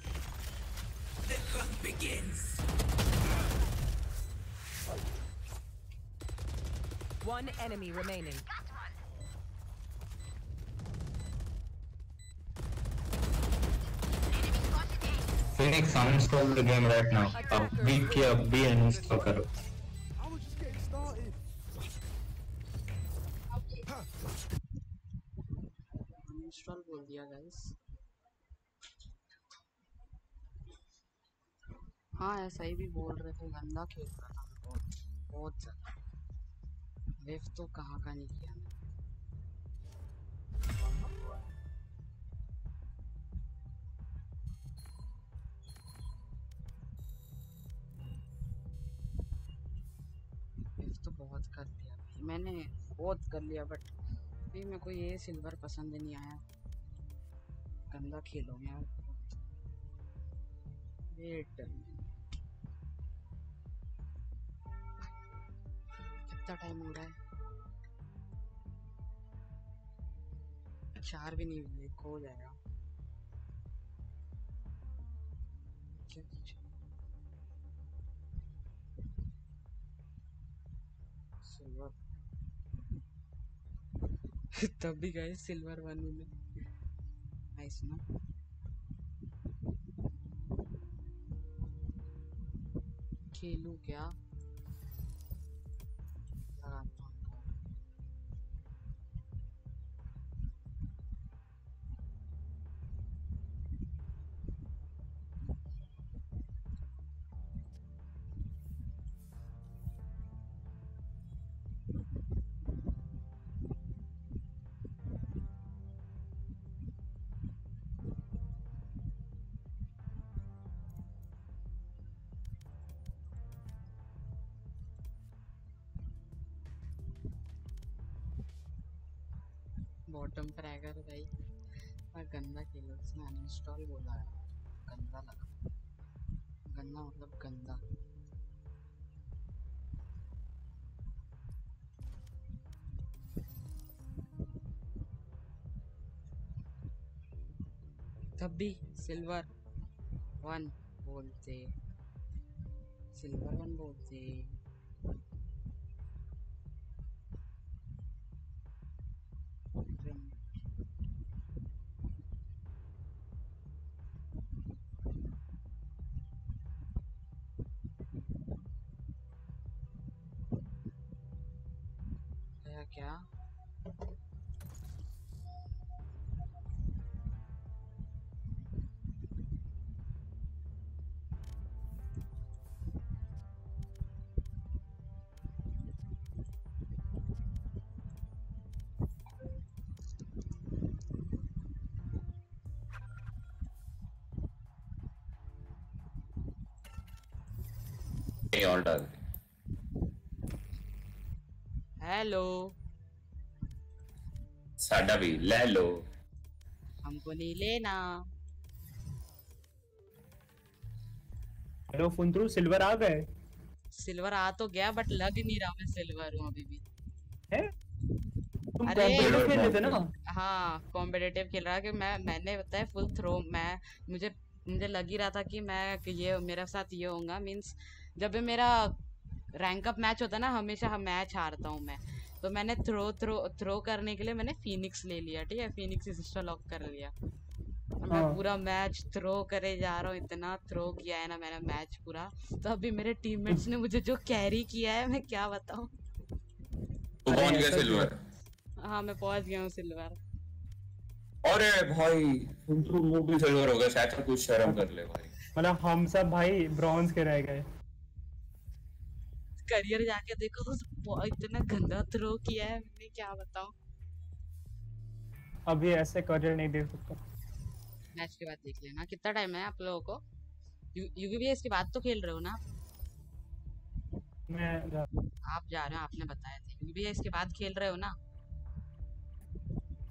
Speaker 7: One enemy remaining.
Speaker 13: Phoenix uninstall the game right now अब B किया B uninstall करो.
Speaker 1: इंस्टॉल बोल दिया गाइस हाँ ऐसा ही भी बोल रहे थे गंदा खेल रहा था बहुत बहुत ज़्यादा वेव तो कहाँ का नहीं किया मेरे को ये सिल्वर पसंद नहीं आया। गंदा खेलोगे यार। वेट कितना टाइम हो रहा है? चार भी नहीं हुए खो जाएगा? सिल्वर तब भी गए सिल्वर वन में। नाइस ना? खेलू क्या? अनइंस्टॉल बोला है। गंदा लगा। गंदा मतलब गंदा। तब भी सिल्वर वन बोलते। सिल्वर वन बोलते।
Speaker 17: डाल दे।
Speaker 1: हेलो
Speaker 17: साडा भी ले लो।
Speaker 1: हमको नहीं लेना।
Speaker 11: हेलो फुंतरू सिल्वर आ गए?
Speaker 1: सिल्वर आ तो गया बट लग नहीं रहा मैं सिल्वर हूँ अभी भी।
Speaker 11: है? तुम
Speaker 1: अरे
Speaker 11: खेल रहे थे ना?
Speaker 1: हाँ कॉम्पिटिटिव खेल रहा कि मैं मैंने बताया फुल थ्रो मैं मुझे मुझे लग ही रहा था कि मैं कि ये मेरे साथ ये होगा मींस जब भी मेरा रैंक अप मैच होता है ना हमेशा हम मैच हारता हूँ मैं। तो मैंने थ्रो थ्रो थ्रो करने के लिए मैंने फिनिक्स ले लिया ठीक है? फिनिक्स सिस्टर लॉक कर लिया। मैं
Speaker 11: हाँ।
Speaker 1: पूरा मैच थ्रो करे जा रहा हूँ इतना थ्रो किया है ना मैंने मैच पूरा। तो अभी मेरे टीममेट्स ने मुझे जो कैरी किया है मैं क्या बताऊँ?
Speaker 17: पहुँच गया सिल्वर
Speaker 1: हाँ मैं पहुँच गया हूँ सिल्वर
Speaker 17: अरे भाई फुंतरू वो भी सिल्वर हो गया शायद कुछ शर्म कर ले भाई।
Speaker 11: मतलब हम सब भाई ब्रॉन्ज के रह गए।
Speaker 1: करियर जाके देखो तो इतना गंदा थ्रो किया है मैंने क्या बताऊँ?
Speaker 11: अभी ऐसे करियर नहीं देख सकता।
Speaker 1: मैच के बाद देख लेना कितना टाइम है आप लोगों को? यूवीबीएस के बाद तो खेल रहे हो ना?
Speaker 11: मैं जा-
Speaker 1: आप जा रहे हो आपने बताया था। यूवीबीएस के बाद खेल रहे हो ना?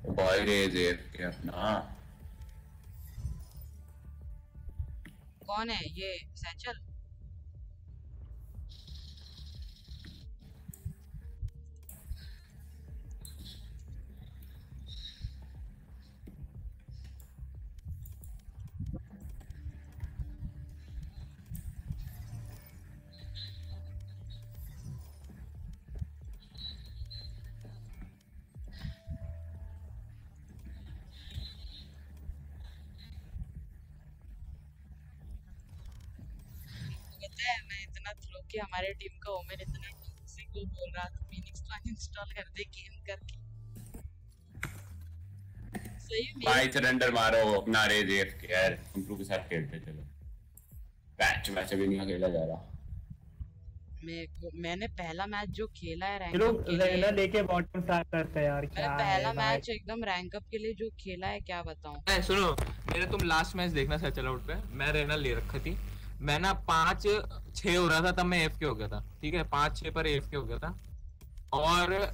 Speaker 17: भाई रे देव क्या? ना।
Speaker 1: कौन है ये सैचल कि हमारे टीम का ओमेन इतना टॉक्सिक वो बोल रहा था फिनिक्स तो अनइंस्टॉल कर दे गेम करके।
Speaker 17: सही में भाई सरेंडर मारो अपना रे देख के यार इंप्रूव के साथ खेलते चलो। मैच मैच अभी नहीं खेला जा रहा।
Speaker 1: मेरे को मैंने पहला मैच जो खेला है रैंक
Speaker 11: चलो
Speaker 1: अप के
Speaker 11: लेना
Speaker 1: लिए
Speaker 11: लेके बॉटम स्टार्ट करते हैं यार
Speaker 1: मैंने
Speaker 11: क्या
Speaker 1: पहला मैच एकदम रैंक अप के लिए जो खेला है क्या बताऊँ?
Speaker 18: ए, सुनो मेरे तुम लास्ट मैच देखना सैचल आउट पे। मैं रेना ले रखी थी। मैं ना पाँच छः हो रहा था तब मैं एफ़ के हो गया था ठीक है? पाँच छः पर एफ़ के हो गया था। और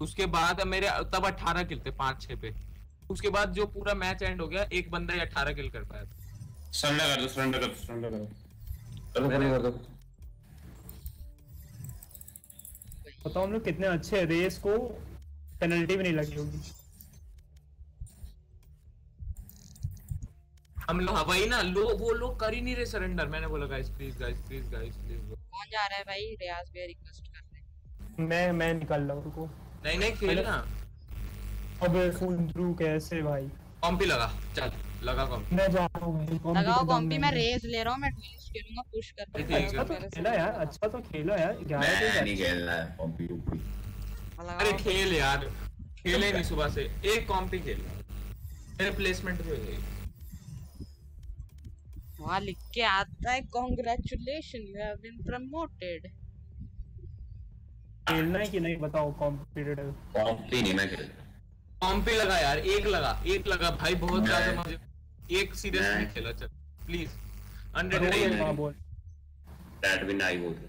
Speaker 18: उसके बाद मेरे तब अट्ठारह किल थे पाँच छः पे। उसके बाद जो पूरा मैच एंड हो गया एक बंदा ही अट्ठारह किल कर पाया था।
Speaker 17: सरेंडर कर दो सरेंडर कर दो सरेंडर कर दो। चलो कर दो।
Speaker 11: बताओ हम लोग कितने अच्छे हैं रेस को पेनल्टी भी नहीं लगी होगी।
Speaker 18: हम लोग हाँ, वही ना लोग वो लोग कर ही नहीं रहे सरेंडर मैंने बोला guys please guys please guys please
Speaker 1: कौन जा रहा है भाई? रियाज भैया रिक्वेस्ट कर रहे हैं।
Speaker 11: मैं मैं निकल रहा हूँ रुको।
Speaker 18: नहीं नहीं खेलना
Speaker 11: अबे फुल थ्रू कैसे भाई?
Speaker 18: कॉम्पी लगा। चल लगा कॉम्पी
Speaker 11: मैं जा रहा हूँ भाई, कॉम्पी
Speaker 1: लगाओ कॉम्पी मैं रेस ले रहा हूँ मैं ट्विस्ट खेलूँगा पुश कर
Speaker 18: ठीक है।
Speaker 11: अच्छा तो खेला यार अच्छा तो खेला यार ग्यारह
Speaker 17: मैं नहीं खेलना है कॉम्पी कॉम्पी
Speaker 18: अरे खेल यार खेले नहीं सुबह से। एक कॉम्पी खेल। मेरे प्लेसमेंट भी हो।
Speaker 1: वहाँ लिख के आता है congratulation you have been promoted
Speaker 11: खेलना है कि नहीं बताओ कॉम्पिटिटिव
Speaker 17: कॉम्पी नहीं मैं खेल
Speaker 18: कॉम्पी लगा यार एक लगा एक लगा भाई बहुत ज़्यादा मज़े एक सीरियस नहीं खेला चल प्लीज़
Speaker 11: बोल
Speaker 18: हंड्रेड
Speaker 11: हाँ, बोल
Speaker 17: दैट विन आई बोल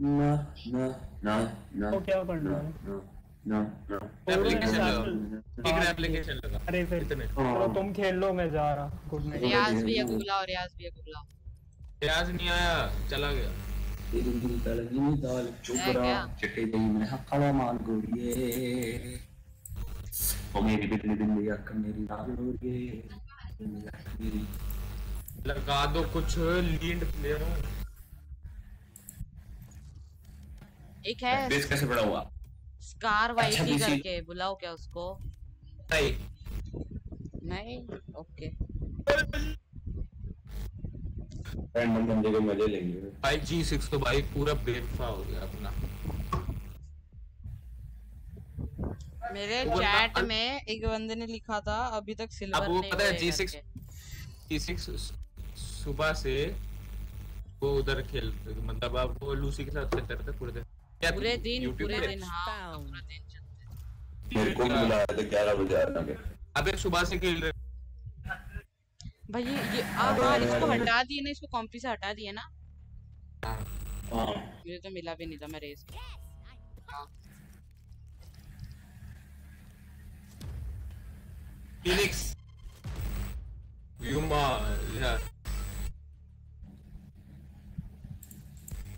Speaker 17: ना ना ना ना
Speaker 11: तो क्या करना है
Speaker 17: ना ना ना
Speaker 18: एप्लीकेशन लगा एक एप्लीकेशन लगा
Speaker 11: अरे फिर चलो तुम खेल लो मैं जा रहा गुड नाइट
Speaker 1: रियाज भैया को बुलाओ रियाज बुलाओ।
Speaker 18: रियाज नहीं आया चला गया।
Speaker 17: तेरी दिल का नहीं दाल चुप रहा।
Speaker 1: क्या?
Speaker 17: चिट्टे गई हक्का मार गोड़िए ओ मेरी बिल्ली बिल्ली अक्का मेरी लाल गोड़िए बिल्ली अक्का मेरी
Speaker 18: लगा दो कुछ लीड प्लेयर
Speaker 1: एक है।
Speaker 17: बेस कैसे बड़ा हुआ?
Speaker 1: स्कार
Speaker 17: अच्छा,
Speaker 1: वाइटी
Speaker 17: बीसी
Speaker 1: करके बुलाओ क्या उसको?
Speaker 18: नहीं।
Speaker 1: नहीं? ओके।
Speaker 17: रैंडम बंदे के मज़े लेंगे।
Speaker 18: भाई जी सिक्स तो भाई पूरा बेवफा हो गया अपना।
Speaker 1: मेरे चैट में एक बंदे ने लिखा था अभी तक सिल्वर
Speaker 18: अब वो
Speaker 1: नहीं
Speaker 18: पता है
Speaker 1: हुए
Speaker 18: जी सिक्स
Speaker 1: करके।
Speaker 18: जी सिक्स सुबह से वो उधर खेल मतलब अब वो लूसी के साथ खेलते रहते पूरे दिन।
Speaker 1: पूरे दिन पूरे दिन हाँ पूरा दिन चलते
Speaker 17: मेरे को बुलाया था ग्यारह बजे आना मैं
Speaker 18: अबे सुबह से खेल रहे
Speaker 1: भाई ये ये आ, हाँ इसको हटा दिए ना इसको कॉम्पी से हटा दिए ना।
Speaker 17: हाँ।
Speaker 1: मुझे तो मिला भी नहीं था मैं रेस हाँ।
Speaker 18: फिनिक्स यूमा यार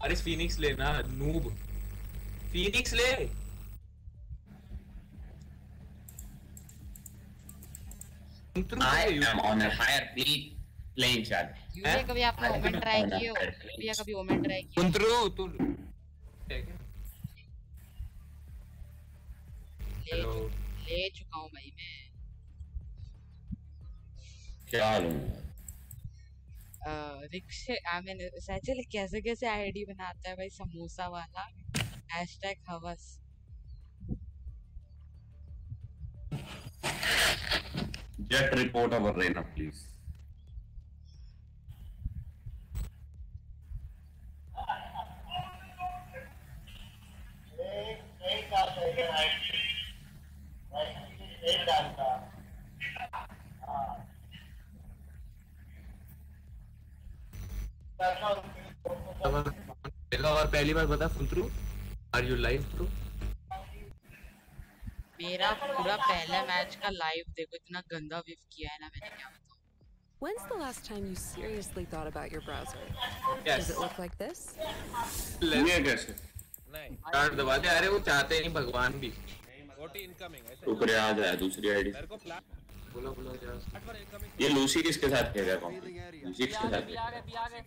Speaker 18: अरे फिनिक्स लेना नूब फिनिक्स ले।
Speaker 17: I am on a higher plea playing chat.
Speaker 1: यूजे कभी आपने ओमेन ट्राई किए हो भैया कभी ओमेन ट्राई किए हो?
Speaker 18: कुंतरू तू
Speaker 1: ले चु- ले चुका हूँ भाई मैं।
Speaker 17: क्या लूँगा
Speaker 1: रिक्शे आई मीन सैचल कैसे कैसे आईडी बनाता है भाई समोसा वाला? हैशटैग हवस
Speaker 17: Jet report over Reina, please.
Speaker 18: पहली बार बता फुलथ्रू आर यू लाइव थ्रू
Speaker 1: मेरा पूरा पहला मैच का लाइव देखो इतना गंदा विफ किया है ना मैंने क्या बताऊँ?
Speaker 7: When's the last time you seriously thought about your browser?
Speaker 18: Yes.
Speaker 7: Does it look like this?
Speaker 17: ये कैसे
Speaker 18: कार्ड दबा दे अरे वो चाहते नहीं भगवान भी।
Speaker 17: ऊपर आ जाए दूसरी आईडी
Speaker 18: बोलो बोलो
Speaker 17: ये लूसी किसके साथ खेल रहा है लूसी किसके साथ खेल रहा है?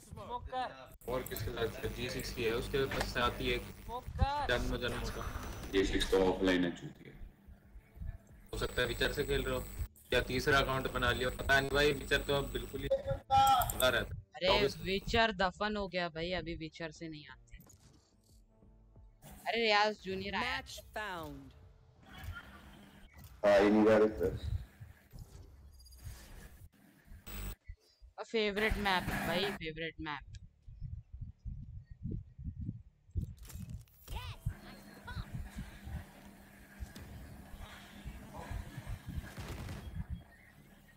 Speaker 18: और किसके साथ जी सिक्स की है उसके पास साथ ही एक जन्म जन्म का
Speaker 17: ये सिक्स तो ऑफलाइन है चूतिया।
Speaker 18: हो सकता है विचर से खेल रहे हो या तीसरा अकाउंट बना लिया पता नहीं भाई विचर तो अब बिल्कुल ही खुला रहता है।
Speaker 1: अरे विचर दफन हो गया भाई अभी विचर से नहीं आते। अरे रियाज जूनियर आया।
Speaker 7: Match found.
Speaker 17: आ ही नहीं रहा बस
Speaker 1: फेवरेट मैप भाई फेवरेट मैप।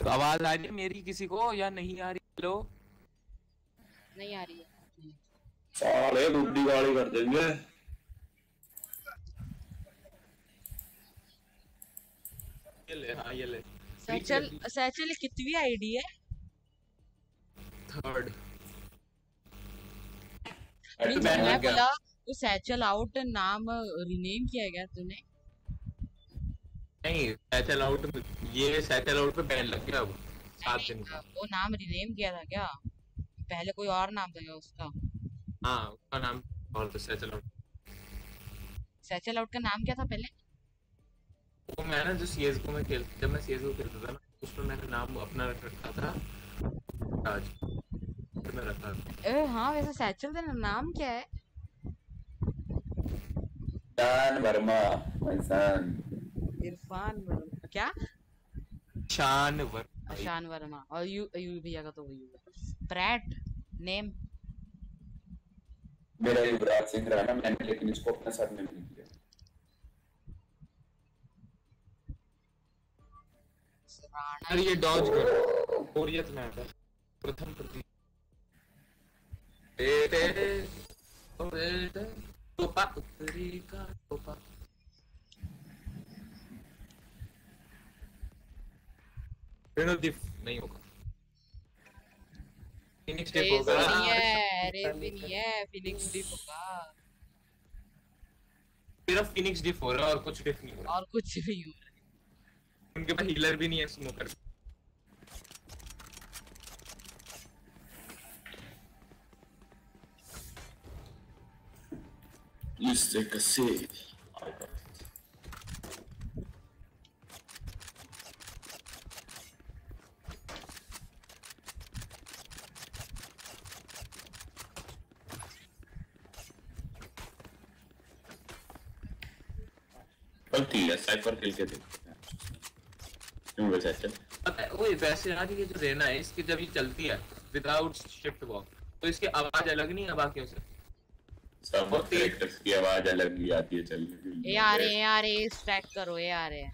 Speaker 18: तो आवाज़ आ रही है मेरी किसी को या नहीं आ रही? हेलो?
Speaker 1: नहीं आ रही है।
Speaker 17: साले बुद्धि गाली कर देंगे।
Speaker 18: ये ले हाँ ये ले।
Speaker 1: सैचल सैचल कितनी आईडी है? मैं। बोला वो सैचल आउट नाम रिनेम किया गया तूने।
Speaker 18: नहीं सैचल आउट ये सैचल आउट पे बैन लग गया अब सात दिन का।
Speaker 1: वो नाम रिनेम किया था क्या? पहले कोई और नाम था क्या उसका?
Speaker 18: हाँ उसका नाम और तो सैचल आउट
Speaker 1: सैचल आउट का नाम क्या था पहले?
Speaker 18: वो मैं ना जो सीएसगो में खेल जब मैं सीएसगो खेलता था ना उसमें मैंने नाम अपना रख रखा था राज। मैं रखा था
Speaker 1: ए हाँ वैसे सैचल तेरा नाम क्या है?
Speaker 17: शान वर्मा इंसान
Speaker 1: इरफान वर्मा क्या?
Speaker 18: शान वर
Speaker 1: अशान वर्मा और यू यू भैया का तो वही होगा प्रैट नेम।
Speaker 17: मेरा युवराज सिंह रहा ना मैंने लेकिन इसको अपने साथ में नहीं किया।
Speaker 18: अरे ये डॉज कर बोरियत में आता है। प्रथम प्रति नहीं होगा। फिनिक्स
Speaker 1: रेस
Speaker 18: होगा।
Speaker 1: नहीं है नहीं है फिनिक्स डिप होगा।
Speaker 18: सिर्फ़ फिनिक्स डिफ हो रहा है और कुछ डिफ नहीं हो रहा।
Speaker 1: और कुछ भी हो रहा। है
Speaker 18: उनके पास हीलर भी नहीं है स्मोकर
Speaker 17: Cacete. कल है साइफर के क्यों वैसे
Speaker 18: वैसे जो रहना है, इसकी जब ये चलती है विदाउट शिफ्ट वॉक तो इसकी आवाज़ अलग नहीं है बाकियों से?
Speaker 17: सब कैरेक्टर्स की आवाज़ अलग ही आती है चलने के लिए।
Speaker 1: ये आ रहे हैं आ रहे हैं स्टैक करो हैं
Speaker 12: are.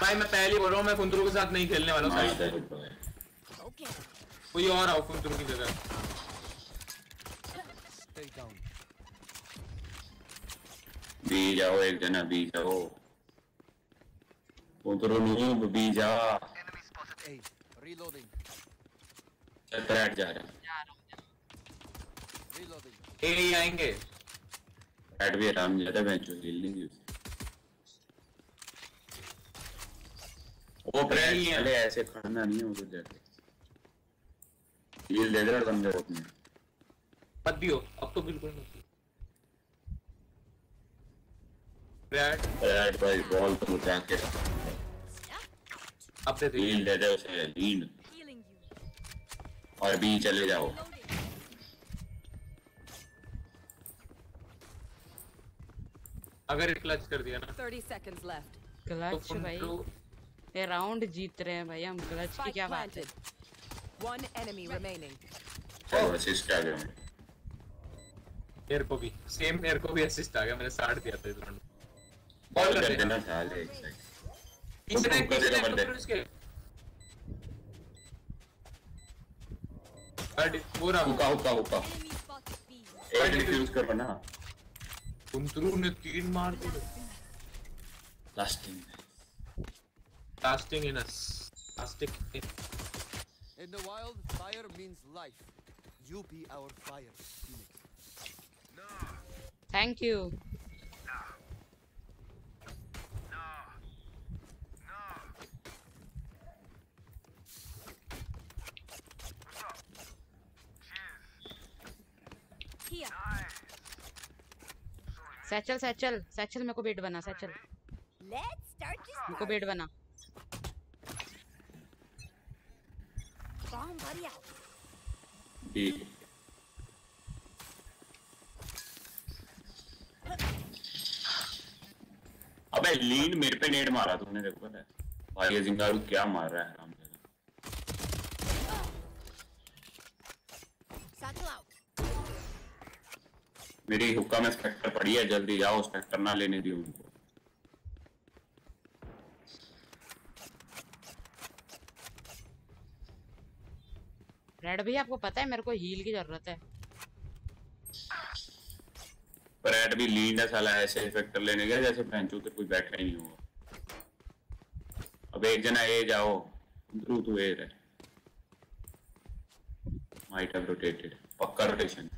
Speaker 18: भाई मैं पहले बोल रहा हूँ मैं कुंतरू के साथ नहीं खेलने वाला है। कोई और आओ कुंतरू की जगह
Speaker 12: Stay down.
Speaker 17: बी जाओ एक जना बी जाओ। उतरो नहीं बी जा. चल बैठ जा रहा
Speaker 12: Reloading.
Speaker 18: ए ही आएँगे।
Speaker 17: बैठ भी आराम ज़्यादा बेंच हिल नहीं उसे। वो ब्रेड पहले ऐसे खड़ना नहीं है उधर जाके हील दे दे बंदे अपने।
Speaker 18: मत दियो अब तो बिल्कुल मत
Speaker 17: भाई बॉल तो उठा के
Speaker 18: अब दे दे
Speaker 17: दे दे उसे हील और बी चले जाओ
Speaker 18: अगर क्लच कर दिया ना
Speaker 7: 30 seconds left.
Speaker 1: क्लच
Speaker 18: तो
Speaker 1: भाई। ये राउंड जीत रहे हैं भाई हम क्लच की क्या बात है.
Speaker 7: One enemy remaining.
Speaker 17: चलो असिस्ट आ गया।
Speaker 18: मेरे को भी सेम मेरे को भी असिस्ट आ गया मैंने साठ दिया था इस राउंड
Speaker 17: बॉल कर देना साले एक सेकंड
Speaker 18: तीसरे
Speaker 17: ऊपर दे,
Speaker 18: तीसरे
Speaker 17: ऊपर दे।
Speaker 18: कुंतरू इसके अरे पूरा
Speaker 17: हुक्का हुक्का हुक्का एक डिफ्यूज कर बना तुम
Speaker 18: कुंतरू ने तीन मार दिए
Speaker 17: lasting
Speaker 18: lasting in us lasting in
Speaker 12: In the wild, fire means life. You be our fire, Phoenix.
Speaker 1: Thank you
Speaker 4: Here.
Speaker 1: Satchel Satchel Satchel मेरे को बेट बना सैचल। मेरे को बेट बना।
Speaker 17: ठीक। अबे लीन मेरे पे नेड मारा तूने देखो भाई ये जिंगारू क्या मार रहा है हराम
Speaker 15: Satchel out.
Speaker 17: मेरी हुक्का में स्पेक्टर पड़ी है जल्दी जाओ स्पेक्टर ना लेने दियो उनको।
Speaker 1: रेड भैया आपको पता है मेरे को हील की ज़रूरत है?
Speaker 17: पर एड भी लीन है साला ऐसे फैक्टर लेने गया जैसे भैंचो तेरे कोई बैठा ही नहीं हुआ अब एक जना ए जाओ थ्रू टू ए रहे। माइट हैव रोटेटेड पक्का रोटेशन